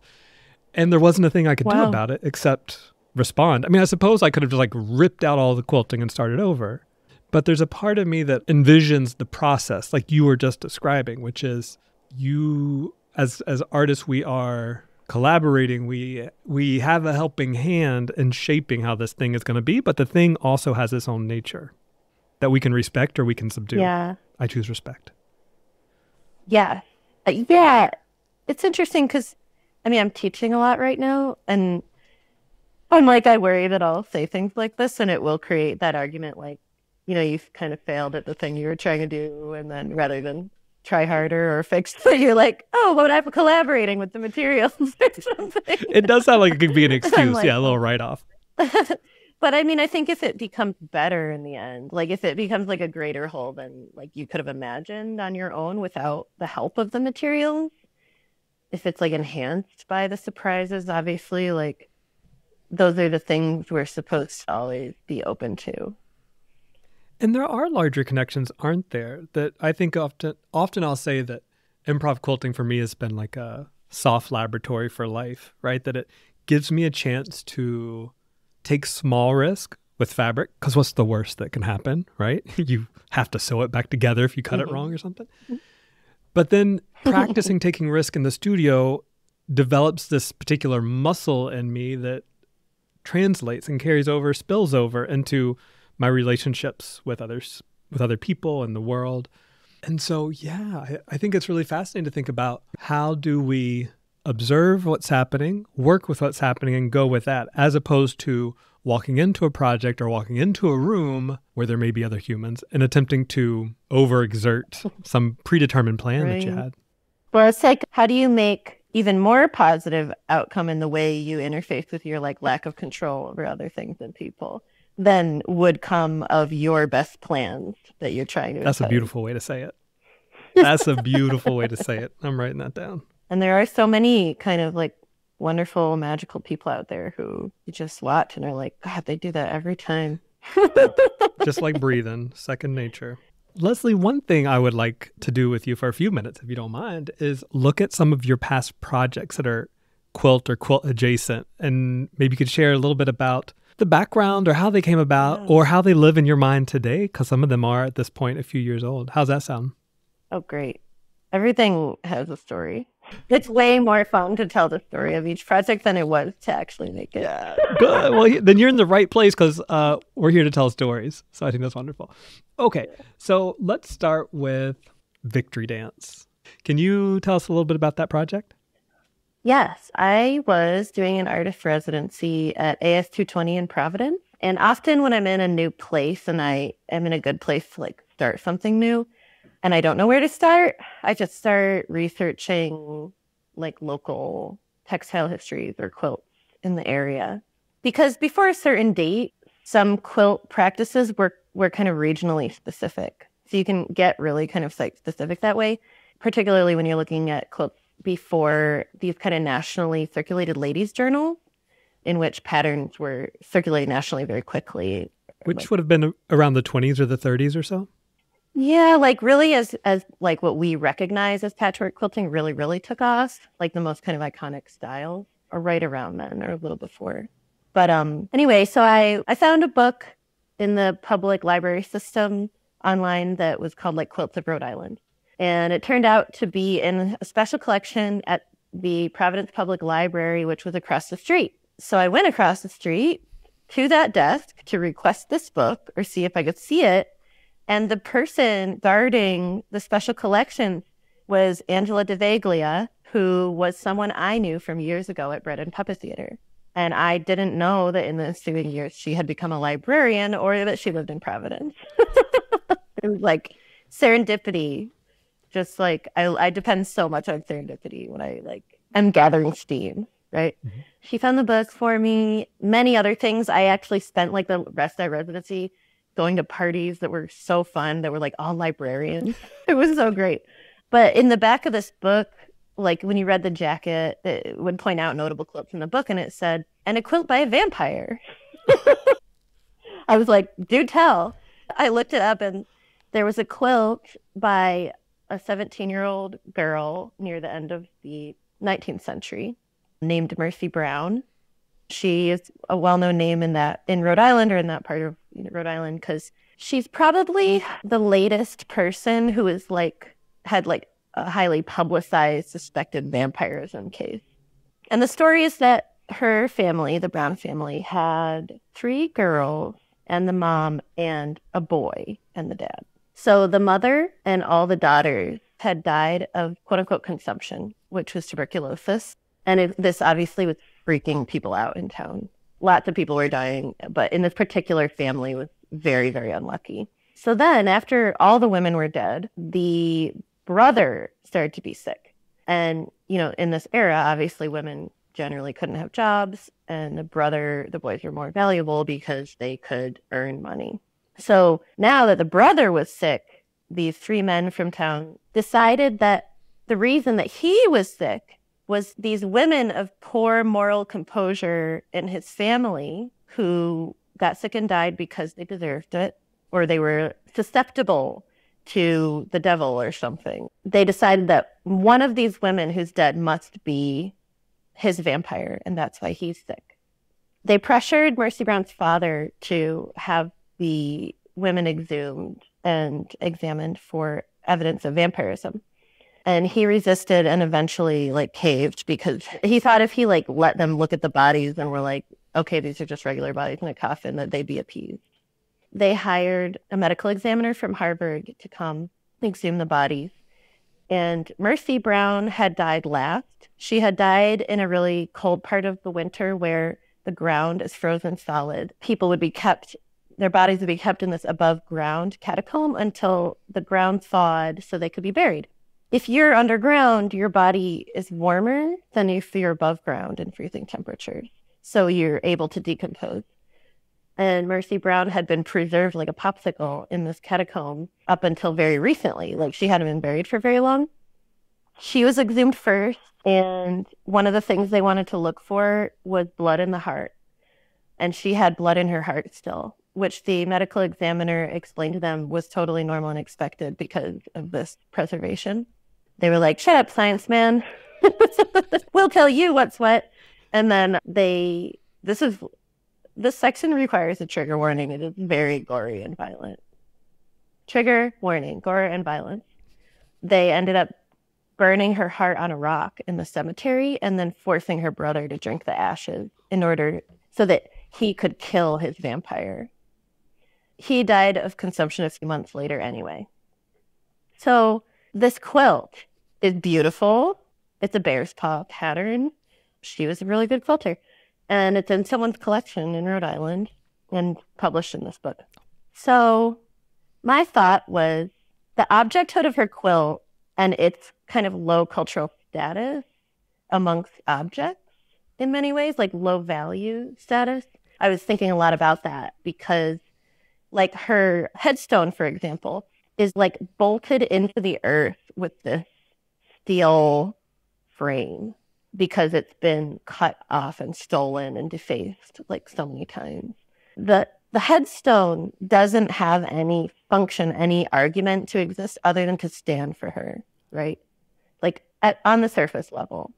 And there wasn't a thing I could wow. do about it except respond. I mean, I suppose I could have just like ripped out all the quilting and started over. But there's a part of me that envisions the process like you were just describing, which is you as as artists we are collaborating we we have a helping hand in shaping how this thing is going to be, but the thing also has its own nature that we can respect or we can subdue. Yeah. I choose respect. Yeah. Uh, yeah. It's interesting because, I mean, I'm teaching a lot right now. And I'm like, I worry that I'll say things like this and it will create that argument like, you know, you've kind of failed at the thing you were trying to do. And then rather than try harder or fix but you're like, oh, but I'm collaborating with the materials or something. It does sound like it could be an excuse. Like, yeah, a little write off. But I mean, I think if it becomes better in the end, like if it becomes like a greater whole than like you could have imagined on your own without the help of the materials, if it's like enhanced by the surprises, obviously, like those are the things we're supposed to always be open to. And there are larger connections, aren't there? That I think often, often I'll say that improv quilting for me has been like a soft laboratory for life, right? That it gives me a chance to take small risk with fabric because what's the worst that can happen, right? you have to sew it back together if you cut mm-hmm. it wrong or something. But then practicing taking risk in the studio develops this particular muscle in me that translates and carries over, spills over into my relationships with others, with other people and the world. And so, yeah, I, I think it's really fascinating to think about how do we observe what's happening, work with what's happening, and go with that, as opposed to walking into a project or walking into a room where there may be other humans and attempting to overexert some predetermined plan right. that you had. Well, it's like, how do you make even more positive outcome in the way you interface with your like lack of control over other things and people than would come of your best plans that you're trying to. That's impose. a beautiful way to say it. That's a beautiful way to say it. I'm writing that down. And there are so many kind of like wonderful, magical people out there who you just watch and are like, God, they do that every time. just like breathing, second nature. Leslie, one thing I would like to do with you for a few minutes, if you don't mind, is look at some of your past projects that are quilt or quilt adjacent. And maybe you could share a little bit about the background or how they came about or how they live in your mind today, because some of them are at this point a few years old. How's that sound? Oh, great. Everything has a story. It's way more fun to tell the story of each project than it was to actually make it. Yeah. Good. Well, then you're in the right place because uh, we're here to tell stories. So I think that's wonderful. Okay. So let's start with Victory Dance. Can you tell us a little bit about that project? Yes, I was doing an artist residency at AS220 in Providence. And often when I'm in a new place and I am in a good place to like start something new, and I don't know where to start, I just start researching like local textile histories or quilts in the area. Because before a certain date, some quilt practices were, were kind of regionally specific. So you can get really kind of site specific that way, particularly when you're looking at quilts before these kind of nationally circulated ladies' journals, in which patterns were circulated nationally very quickly. Which like, would have been around the 20s or the 30s or so? Yeah, like really as as like what we recognize as patchwork quilting really really took off, like the most kind of iconic styles are right around then or a little before. But um anyway, so I I found a book in the public library system online that was called like Quilts of Rhode Island. And it turned out to be in a special collection at the Providence Public Library, which was across the street. So I went across the street to that desk to request this book or see if I could see it. And the person guarding the special collection was Angela DiVeglia, who was someone I knew from years ago at Bread and Puppet Theater. And I didn't know that in the ensuing years she had become a librarian or that she lived in Providence. it was like serendipity. Just like I, I depend so much on serendipity when I like am gathering steam, right? Mm-hmm. She found the book for me, many other things. I actually spent like the rest of my residency going to parties that were so fun that were like all librarians. it was so great. But in the back of this book, like when you read the jacket, it would point out notable quilts in the book and it said, and a quilt by a vampire. I was like, do tell. I looked it up and there was a quilt by a 17 year old girl near the end of the 19th century named Mercy Brown. She is a well known name in that in Rhode Island or in that part of Rhode Island because she's probably the latest person who is like had like a highly publicized suspected vampirism case. And the story is that her family, the Brown family, had three girls and the mom and a boy and the dad. So the mother and all the daughters had died of quote unquote consumption, which was tuberculosis. And it, this obviously was freaking people out in town lots of people were dying, but in this particular family was very, very unlucky. So then, after all the women were dead, the brother started to be sick. And, you know, in this era, obviously women generally couldn't have jobs, and the brother, the boys were more valuable because they could earn money. So now that the brother was sick, these three men from town decided that the reason that he was sick was these women of poor moral composure in his family who got sick and died because they deserved it or they were susceptible to the devil or something. They decided that one of these women who's dead must be his vampire, and that's why he's sick. They pressured Mercy Brown's father to have the women exhumed and examined for evidence of vampirism. And he resisted and eventually like caved because he thought if he like let them look at the bodies and were like okay these are just regular bodies in a coffin that they'd be appeased. They hired a medical examiner from harvard to come exhume the bodies. And mercy brown had died last. She had died in a really cold part of the winter where the ground is frozen solid. People would be kept their bodies would be kept in this above ground catacomb until the ground thawed so they could be buried if you're underground, your body is warmer than if you're above ground in freezing temperatures. So you're able to decompose. And Mercy Brown had been preserved like a popsicle in this catacomb up until very recently. Like she hadn't been buried for very long. She was exhumed first. And one of the things they wanted to look for was blood in the heart. And she had blood in her heart still. Which the medical examiner explained to them was totally normal and expected because of this preservation. They were like, shut up, science man. we'll tell you what's what. And then they, this is, this section requires a trigger warning. It is very gory and violent. Trigger warning, gore and violence. They ended up burning her heart on a rock in the cemetery and then forcing her brother to drink the ashes in order so that he could kill his vampire. He died of consumption a few months later anyway. So this quilt is beautiful. It's a bear's paw pattern. She was a really good quilter. And it's in someone's collection in Rhode Island and published in this book. So my thought was the objecthood of her quilt and its kind of low cultural status amongst objects in many ways, like low value status. I was thinking a lot about that because, like, her headstone, for example, is like bolted into the earth with this steel frame because it's been cut off and stolen and defaced like so many times. The the headstone doesn't have any function, any argument to exist other than to stand for her, right? Like at, on the surface level.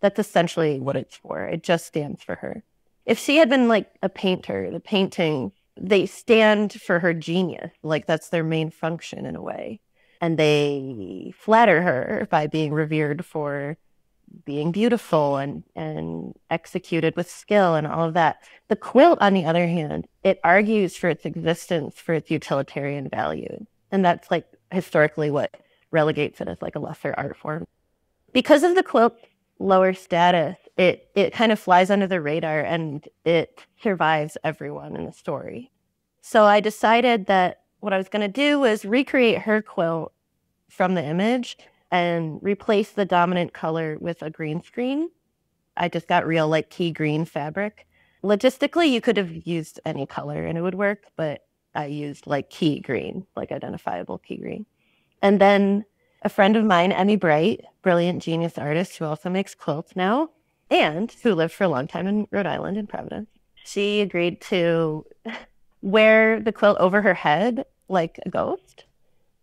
That's essentially what it's for. It just stands for her. If she had been like a painter, the painting, they stand for her genius. Like that's their main function in a way and they flatter her by being revered for being beautiful and and executed with skill and all of that. The quilt, on the other hand, it argues for its existence, for its utilitarian value, and that's like historically what relegates it as like a lesser art form. Because of the quilt's lower status, it it kind of flies under the radar and it survives everyone in the story. So I decided that what I was going to do was recreate her quilt from the image and replace the dominant color with a green screen. I just got real like key green fabric. Logistically, you could have used any color and it would work, but I used like key green, like identifiable key green. And then a friend of mine, Emmy Bright, brilliant genius artist who also makes quilts now and who lived for a long time in Rhode Island in Providence, she agreed to wear the quilt over her head like a ghost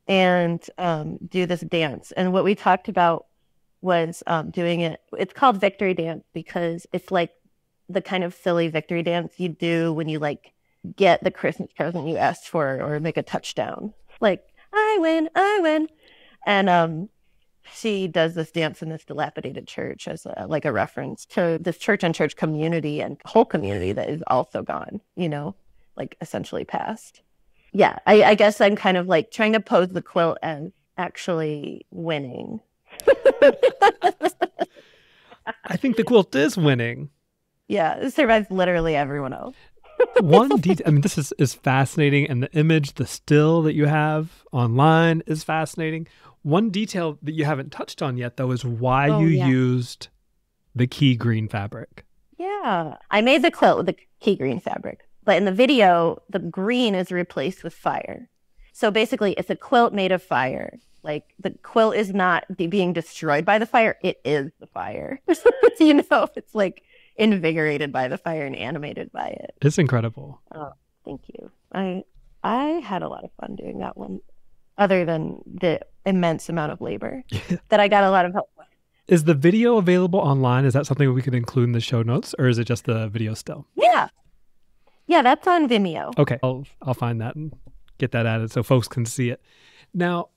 and um, do this dance. And what we talked about was um, doing it. It's called victory dance because it's like the kind of silly victory dance you do when you like get the Christmas present you asked for or make a touchdown. Like I win, I win, and um, she does this dance in this dilapidated church as a, like a reference to this church and church community and whole community that is also gone. You know, like essentially past yeah, I, I guess I'm kind of like trying to pose the quilt as actually winning. I think the quilt is winning. Yeah, it survives literally everyone else. One detail, I mean, this is, is fascinating, and the image, the still that you have online is fascinating. One detail that you haven't touched on yet, though, is why oh, you yeah. used the key green fabric. Yeah, I made the quilt with the key green fabric. But in the video, the green is replaced with fire. So basically, it's a quilt made of fire. Like the quilt is not being destroyed by the fire; it is the fire. you know, it's like invigorated by the fire and animated by it. It's incredible. Oh, thank you. I I had a lot of fun doing that one. Other than the immense amount of labor that I got a lot of help with. Is the video available online? Is that something we could include in the show notes, or is it just the video still? Yeah, yeah, that's on Vimeo. Okay, I'll I'll find that and get that added so folks can see it. Now,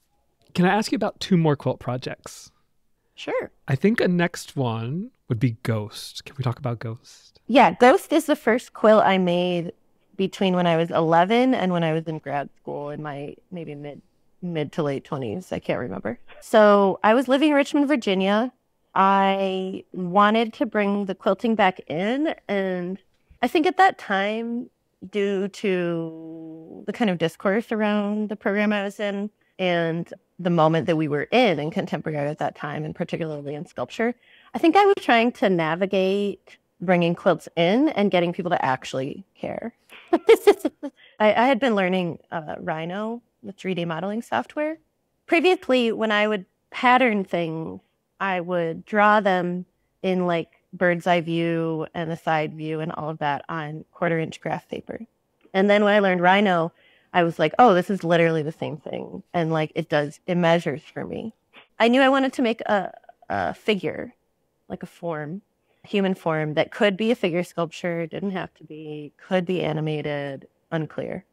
can I ask you about two more quilt projects? Sure. I think a next one would be Ghost. Can we talk about Ghost? Yeah, Ghost is the first quilt I made between when I was 11 and when I was in grad school in my maybe mid mid to late 20s. I can't remember. So, I was living in Richmond, Virginia. I wanted to bring the quilting back in and I think at that time, due to the kind of discourse around the program I was in and the moment that we were in in contemporary art at that time, and particularly in sculpture, I think I was trying to navigate bringing quilts in and getting people to actually care. I, I, had been learning uh, Rhino, the 3D modeling software. Previously, when I would pattern things, I would draw them in like bird's eye view and the side view and all of that on quarter inch graph paper. And then when I learned Rhino, I was like, oh, this is literally the same thing. And like it does, it measures for me. I knew I wanted to make a, a figure, like a form, human form that could be a figure sculpture, didn't have to be, could be animated, unclear.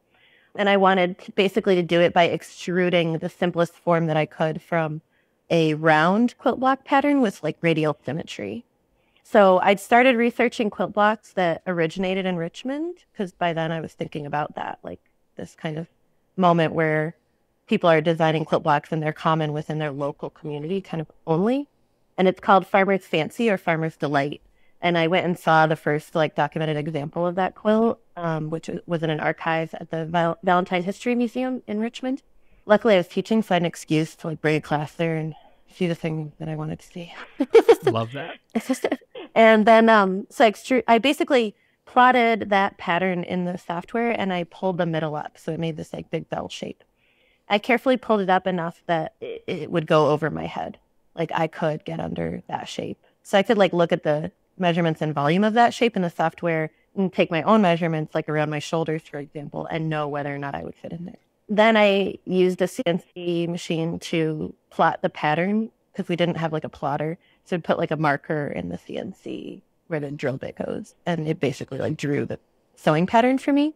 And I wanted to basically to do it by extruding the simplest form that I could from a round quilt block pattern with like radial symmetry. So I'd started researching quilt blocks that originated in Richmond because by then I was thinking about that, like this kind of moment where people are designing quilt blocks and they're common within their local community kind of only. And it's called Farmer's Fancy or Farmer's Delight. And I went and saw the first like documented example of that quilt, um, which was in an archive at the Val- Valentine History Museum in Richmond. Luckily, I was teaching, so I had an excuse to like bring a class there and see the thing that I wanted to see. Love that. and then, um, so I, extru- I basically plotted that pattern in the software and I pulled the middle up, so it made this like big bell shape. I carefully pulled it up enough that it, it would go over my head. Like I could get under that shape. So I could like look at the measurements and volume of that shape in the software and take my own measurements, like around my shoulders, for example, and know whether or not I would fit in there. Then I used a CNC machine to plot the pattern because we didn't have like a plotter. So I'd put like a marker in the CNC where the drill bit goes, and it basically like drew the sewing pattern for me.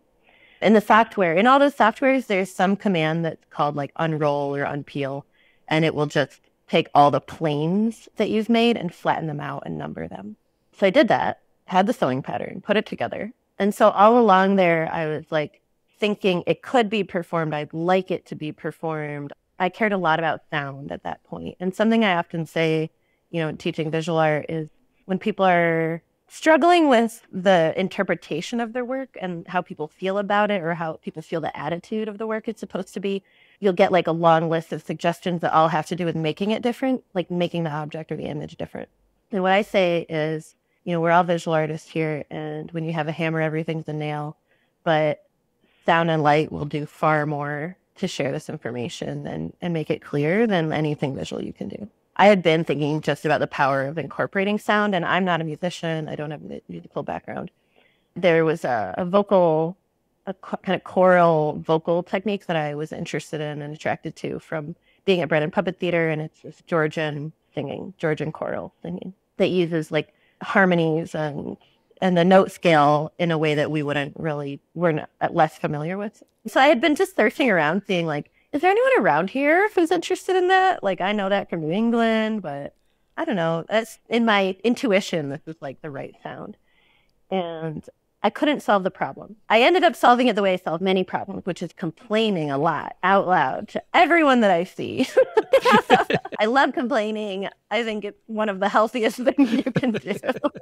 In the software, in all those softwares, there's some command that's called like unroll or unpeel, and it will just take all the planes that you've made and flatten them out and number them. So I did that, had the sewing pattern, put it together. And so all along there, I was like thinking it could be performed. I'd like it to be performed. I cared a lot about sound at that point. And something I often say, you know, teaching visual art is when people are struggling with the interpretation of their work and how people feel about it or how people feel the attitude of the work it's supposed to be, you'll get like a long list of suggestions that all have to do with making it different, like making the object or the image different. And what I say is, you know, we're all visual artists here, and when you have a hammer, everything's a nail. But sound and light will do far more to share this information and, and make it clear than anything visual you can do. I had been thinking just about the power of incorporating sound, and I'm not a musician. I don't have a musical background. There was a, a vocal, a kind of choral vocal technique that I was interested in and attracted to from being at Bread and Puppet Theater, and it's this Georgian singing, Georgian choral singing that uses like harmonies and and the note scale in a way that we wouldn't really we're less familiar with. So I had been just searching around, seeing like is there anyone around here who's interested in that? Like, I know that from New England, but I don't know. That's in my intuition. This is like the right sound. And I couldn't solve the problem. I ended up solving it the way I solve many problems, which is complaining a lot out loud to everyone that I see. I love complaining. I think it's one of the healthiest things you can do.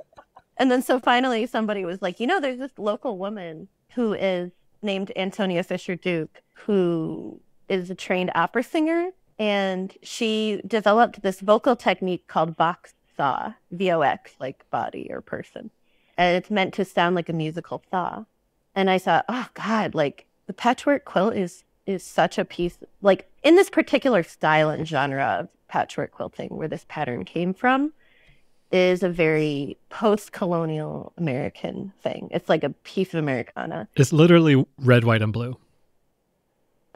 and then so finally somebody was like, you know, there's this local woman who is named Antonia Fisher Duke who is a trained opera singer, and she developed this vocal technique called Vox saw, V O X, like body or person. And it's meant to sound like a musical saw. And I thought, oh God, like the patchwork quilt is is such a piece like in this particular style and genre of patchwork quilting where this pattern came from is a very post-colonial American thing. It's like a piece of Americana. It's literally red, white, and blue.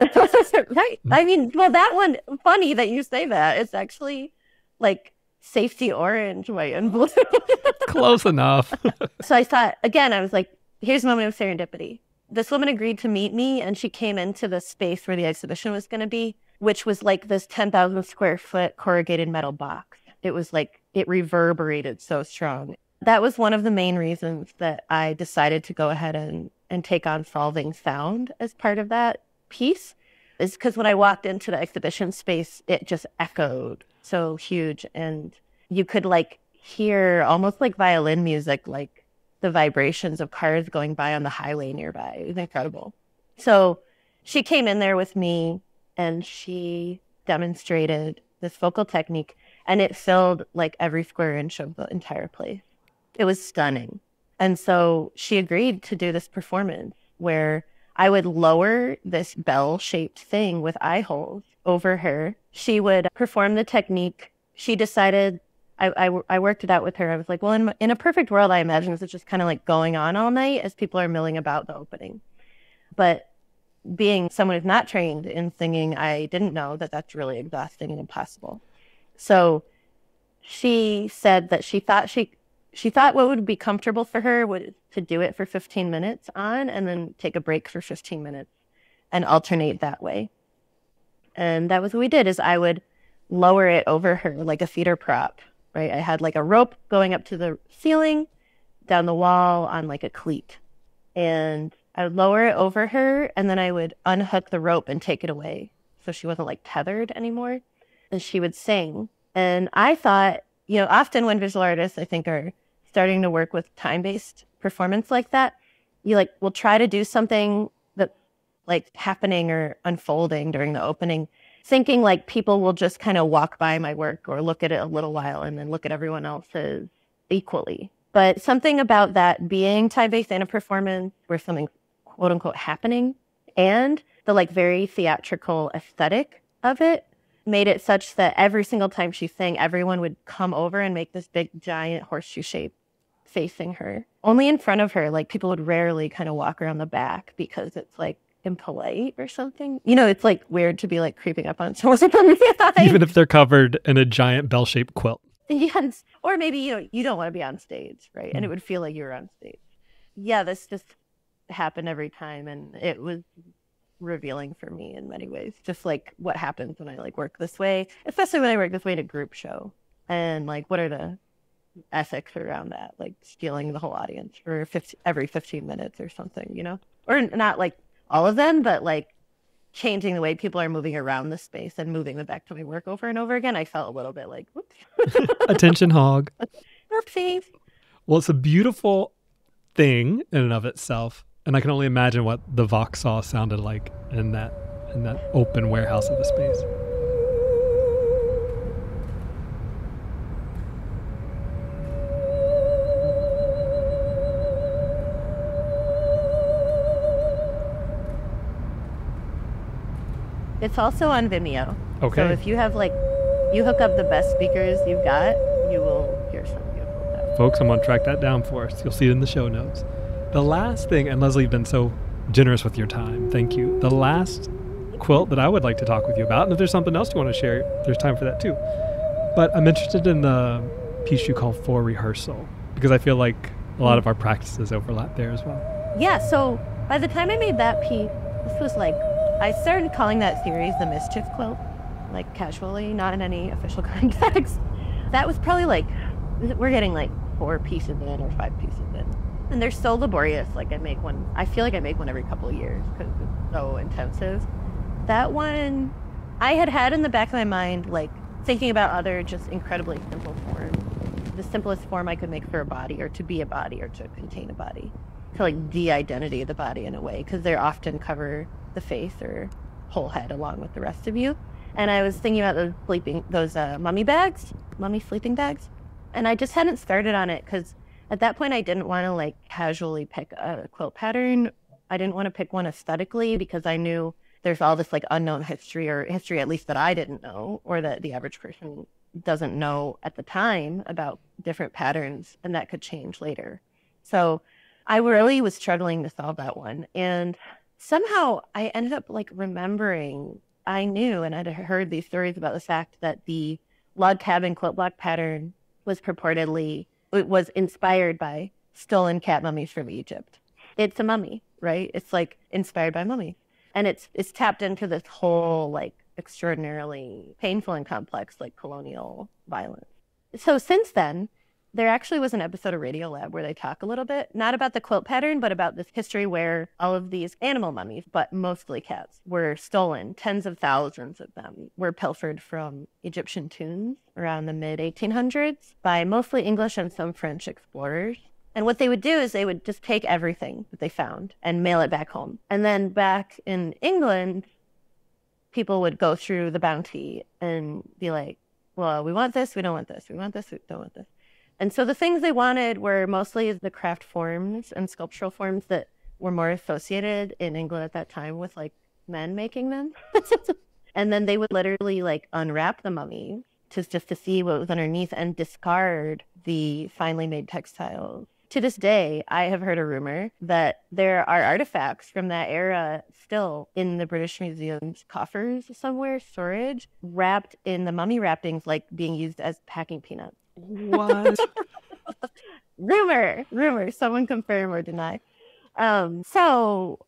right. I mean, well, that one, funny that you say that. It's actually like safety orange, white, and blue. Close enough. so I thought, again, I was like, here's a moment of serendipity. This woman agreed to meet me, and she came into the space where the exhibition was going to be, which was like this 10,000 square foot corrugated metal box. It was like, it reverberated so strong. That was one of the main reasons that I decided to go ahead and, and take on solving sound as part of that piece is because when I walked into the exhibition space, it just echoed so huge. And you could like hear almost like violin music, like the vibrations of cars going by on the highway nearby. It was incredible. So she came in there with me and she demonstrated this vocal technique and it filled like every square inch of the entire place. It was stunning. And so she agreed to do this performance where I would lower this bell shaped thing with eye holes over her. She would perform the technique. She decided, I, I, I worked it out with her. I was like, well, in, in a perfect world, I imagine this is just kind of like going on all night as people are milling about the opening. But being someone who's not trained in singing, I didn't know that that's really exhausting and impossible. So she said that she thought she she thought what would be comfortable for her would to do it for 15 minutes on and then take a break for 15 minutes and alternate that way. And that was what we did is I would lower it over her like a feeder prop, right? I had like a rope going up to the ceiling, down the wall on like a cleat. And I would lower it over her and then I would unhook the rope and take it away. So she wasn't like tethered anymore. And she would sing. And I thought, you know, often when visual artists, I think, are starting to work with time based performance like that, you like will try to do something that like happening or unfolding during the opening, thinking like people will just kind of walk by my work or look at it a little while and then look at everyone else's equally. But something about that being time based in a performance where something quote unquote happening and the like very theatrical aesthetic of it made it such that every single time she sang, everyone would come over and make this big giant horseshoe shape facing her. Only in front of her, like people would rarely kind of walk around the back because it's like impolite or something. You know, it's like weird to be like creeping up on someone Even if they're covered in a giant bell shaped quilt. Yes. Or maybe you know you don't want to be on stage, right? Mm. And it hmm. would feel like you were on stage. Yeah, this just happened every time and it was revealing for me in many ways. Just like what happens when I like work this way, especially when I work this way in a group show. And like what are the ethics around that? Like stealing the whole audience for 50, every 15 minutes or something, you know? Or not like all of them, but like changing the way people are moving around the space and moving them back to my work over and over again. I felt a little bit like, attention hog. Oopsies. Well, it's a beautiful thing in and of itself and I can only imagine what the Vox saw sounded like in that in that open warehouse of a space. It's also on Vimeo. Okay. So if you have like, you hook up the best speakers you've got, you will hear some beautiful stuff. Folks, I'm gonna track that down for us. You'll see it in the show notes. The last thing, and Leslie, you've been so generous with your time. Thank you. The last quilt that I would like to talk with you about, and if there's something else you want to share, there's time for that too. But I'm interested in the piece you call for rehearsal because I feel like a lot of our practices overlap there as well. Yeah. So by the time I made that piece, this was like I started calling that series the Mischief Quilt, like casually, not in any official context. That was probably like we're getting like four pieces in or five pieces in and they're so laborious. Like I make one, I feel like I make one every couple of years because it's so intensive. That one, I had had in the back of my mind, like thinking about other just incredibly simple forms. The simplest form I could make for a body, or to be a body, or to contain a body, to like de-identity of the body in a way, because they're often cover the face or whole head along with the rest of you. And I was thinking about those sleeping, those uh, mummy bags, mummy sleeping bags, and I just hadn't started on it because at that point, I didn't want to like casually pick a quilt pattern. I didn't want to pick one aesthetically because I knew there's all this like unknown history or history at least that I didn't know or that the average person doesn't know at the time about different patterns and that could change later. So I really was struggling to solve that one. And somehow I ended up like remembering I knew and I'd heard these stories about the fact that the log cabin quilt block pattern was purportedly it was inspired by stolen cat mummies from Egypt. It's a mummy, right? It's like inspired by mummies. And it's it's tapped into this whole like extraordinarily painful and complex like colonial violence. So since then, there actually was an episode of Radiolab where they talk a little bit, not about the quilt pattern, but about this history where all of these animal mummies, but mostly cats, were stolen. Tens of thousands of them were pilfered from Egyptian tombs around the mid 1800s by mostly English and some French explorers. And what they would do is they would just take everything that they found and mail it back home. And then back in England, people would go through the bounty and be like, well, we want this, we don't want this, we want this, we don't want this. And so the things they wanted were mostly the craft forms and sculptural forms that were more associated in England at that time with like men making them. and then they would literally like unwrap the mummy to just to see what was underneath and discard the finely made textiles to this day, I have heard a rumor that there are artifacts from that era still in the British Museum's coffers somewhere, storage, wrapped in the mummy wrappings, like being used as packing peanuts. What? rumor, rumor. Someone confirm or deny. Um, so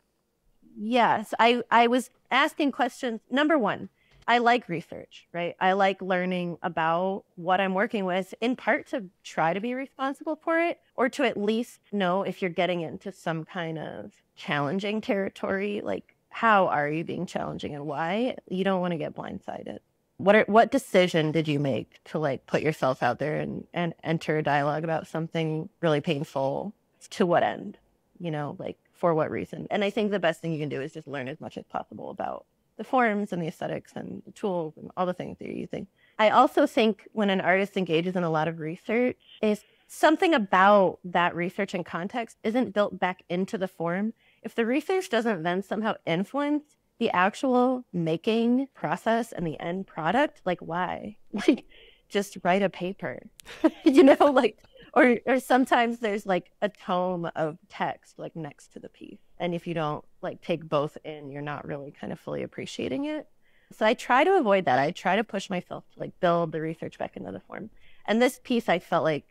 yes, I I was asking questions. Number one, I like research, right? I like learning about what I'm working with, in part to try to be responsible for it, or to at least know if you're getting into some kind of challenging territory. Like, how are you being challenging and why? You don't want to get blindsided. What are, what decision did you make to like put yourself out there and, and enter a dialogue about something really painful? To what end? You know, like for what reason? And I think the best thing you can do is just learn as much as possible about the forms and the aesthetics and the tools and all the things that you're using. I also think when an artist engages in a lot of research, is something about that research and context isn't built back into the form. If the research doesn't then somehow influence the actual making process and the end product, like why? Like just write a paper. you know, like or or sometimes there's like a tome of text like next to the piece. And if you don't like take both in you're not really kind of fully appreciating it. So i try to avoid that. I try to push myself to like build the research back into the form. And this piece i felt like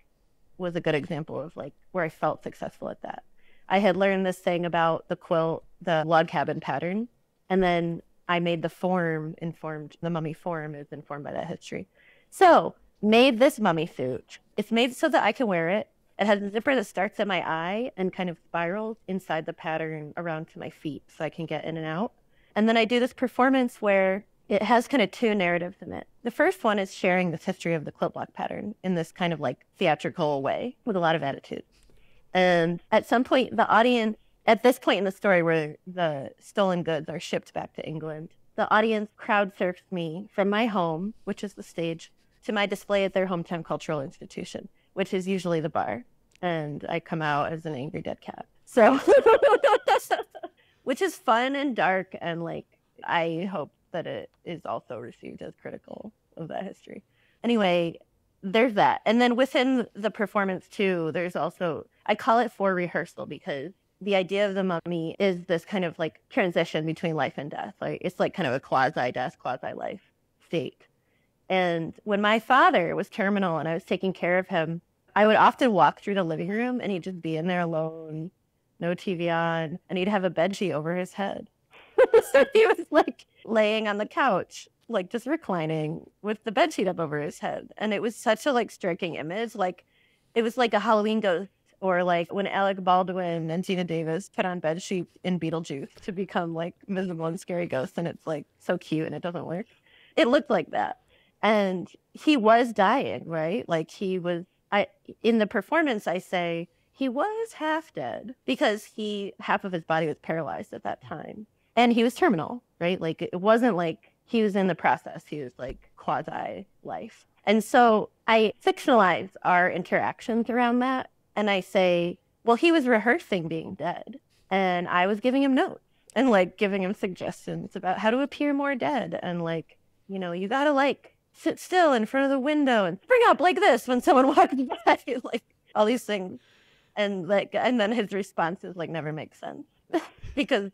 was a good example of like where i felt successful at that. I had learned this thing about the quilt the log cabin pattern and then i made the form informed the mummy form is informed by that history so made this mummy suit. It's made so that I can wear it. It has a zipper that starts at my eye and kind of spirals inside the pattern around to my feet so I can get in and out. And then I do this performance where it has kind of two narratives in it. The first one is sharing this history of the quilt block pattern in this kind of like theatrical way with a lot of attitude. And at some point, the audience, at this point in the story where the stolen goods are shipped back to England, the audience crowd surfs me from my home, which is the stage, to my display at their hometown cultural institution, which is usually the bar. And I come out as an angry dead cat. So, which is fun and dark. And like, I hope that it is also received as critical of that history. Anyway, there's that. And then within the performance, too, there's also, I call it for rehearsal because the idea of the mummy is this kind of like transition between life and death. Like, it's like kind of a quasi death, quasi life state. And when my father was terminal and I was taking care of him, I would often walk through the living room and he'd just be in there alone, no TV on, and he'd have a bed sheet over his head. so he was like laying on the couch, like just reclining with the bed sheet up over his head. And it was such a like striking image. Like it was like a Halloween ghost or like when Alec Baldwin and Geena Davis put on bed sheets in Beetlejuice to become like visible and scary ghosts. And it's like so cute and it doesn't work. It looked like that. And he was dying right? Like he was i in the performance i say he was half dead because he half of his body was paralyzed at that time. And he was terminal right? Like it wasn't like he was in the process. He was like quasi life and so i fictionalize our interactions around that and i say well he was rehearsing being dead and i was giving him notes and like giving him suggestions about how to appear more dead and like you know you gotta like sit still in front of the window and spring up like this when someone walks by, like all these things. And like, and then his responses like never make sense because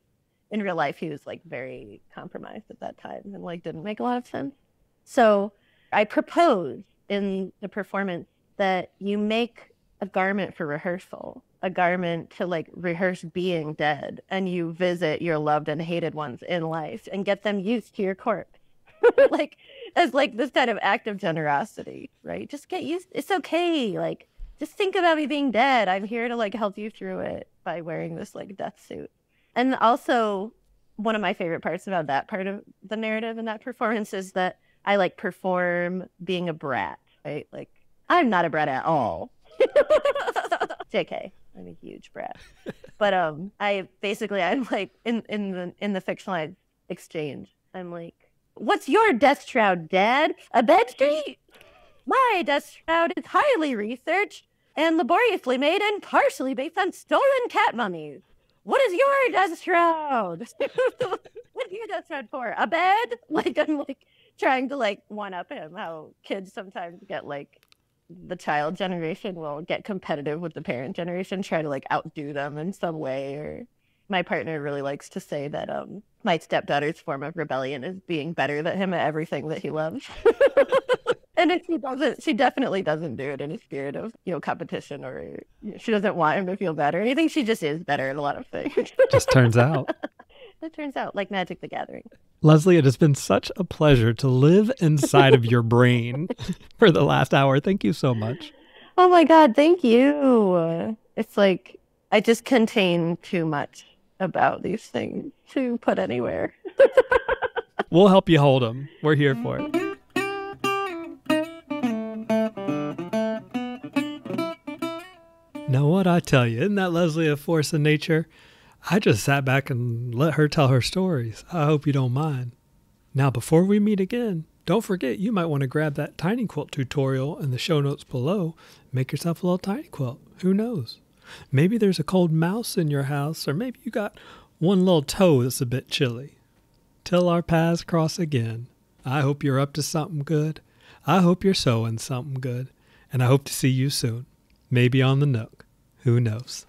in real life he was like very compromised at that time and like didn't make a lot of sense. So I propose in the performance that you make a garment for rehearsal, a garment to like rehearse being dead, and you visit your loved and hated ones in life and get them used to your corpse. like as like this kind of act of generosity, right? Just get used. It's okay. Like, just think about me being dead. I'm here to like help you through it by wearing this like death suit. And also, one of my favorite parts about that part of the narrative and that performance is that I like perform being a brat, right? Like, I'm not a brat at all. JK, I'm a huge brat. But um, I basically I'm like in in the in the fictionalized exchange. I'm like, What's your death shroud, Dad? A bed sheet? My death shroud is highly researched and laboriously made and partially based on stolen cat mummies. What is your death shroud? What's your death shroud for? A bed? Like I'm like trying to like one up him how kids sometimes get like the child generation will get competitive with the parent generation, try to like outdo them in some way. Or my partner really likes to say that um, my stepdaughter's form of rebellion is being better than him at everything that he loves. and if she doesn't, she definitely doesn't do it in a spirit of you know competition or you know, she doesn't want him to feel better. I think she just is better at a lot of things. just turns out. it turns out like Magic the Gathering. Leslie, it has been such a pleasure to live inside of your brain for the last hour. Thank you so much. Oh my God, thank you. It's like I just contain too much about these things to put anywhere. we'll help you hold them. We're here for it. Now, what I tell you, isn't that Leslie a force of nature? I just sat back and let her tell her stories. I hope you don't mind. Now, before we meet again, don't forget you might want to grab that tiny quilt tutorial in the show notes below. Make yourself a little tiny quilt. Who knows? Maybe there's a cold mouse in your house, or maybe you got one little toe that's a bit chilly. Till our paths cross again, I hope you're up to something good. I hope you're sewing something good. And I hope to see you soon. Maybe on the Nook. Who knows?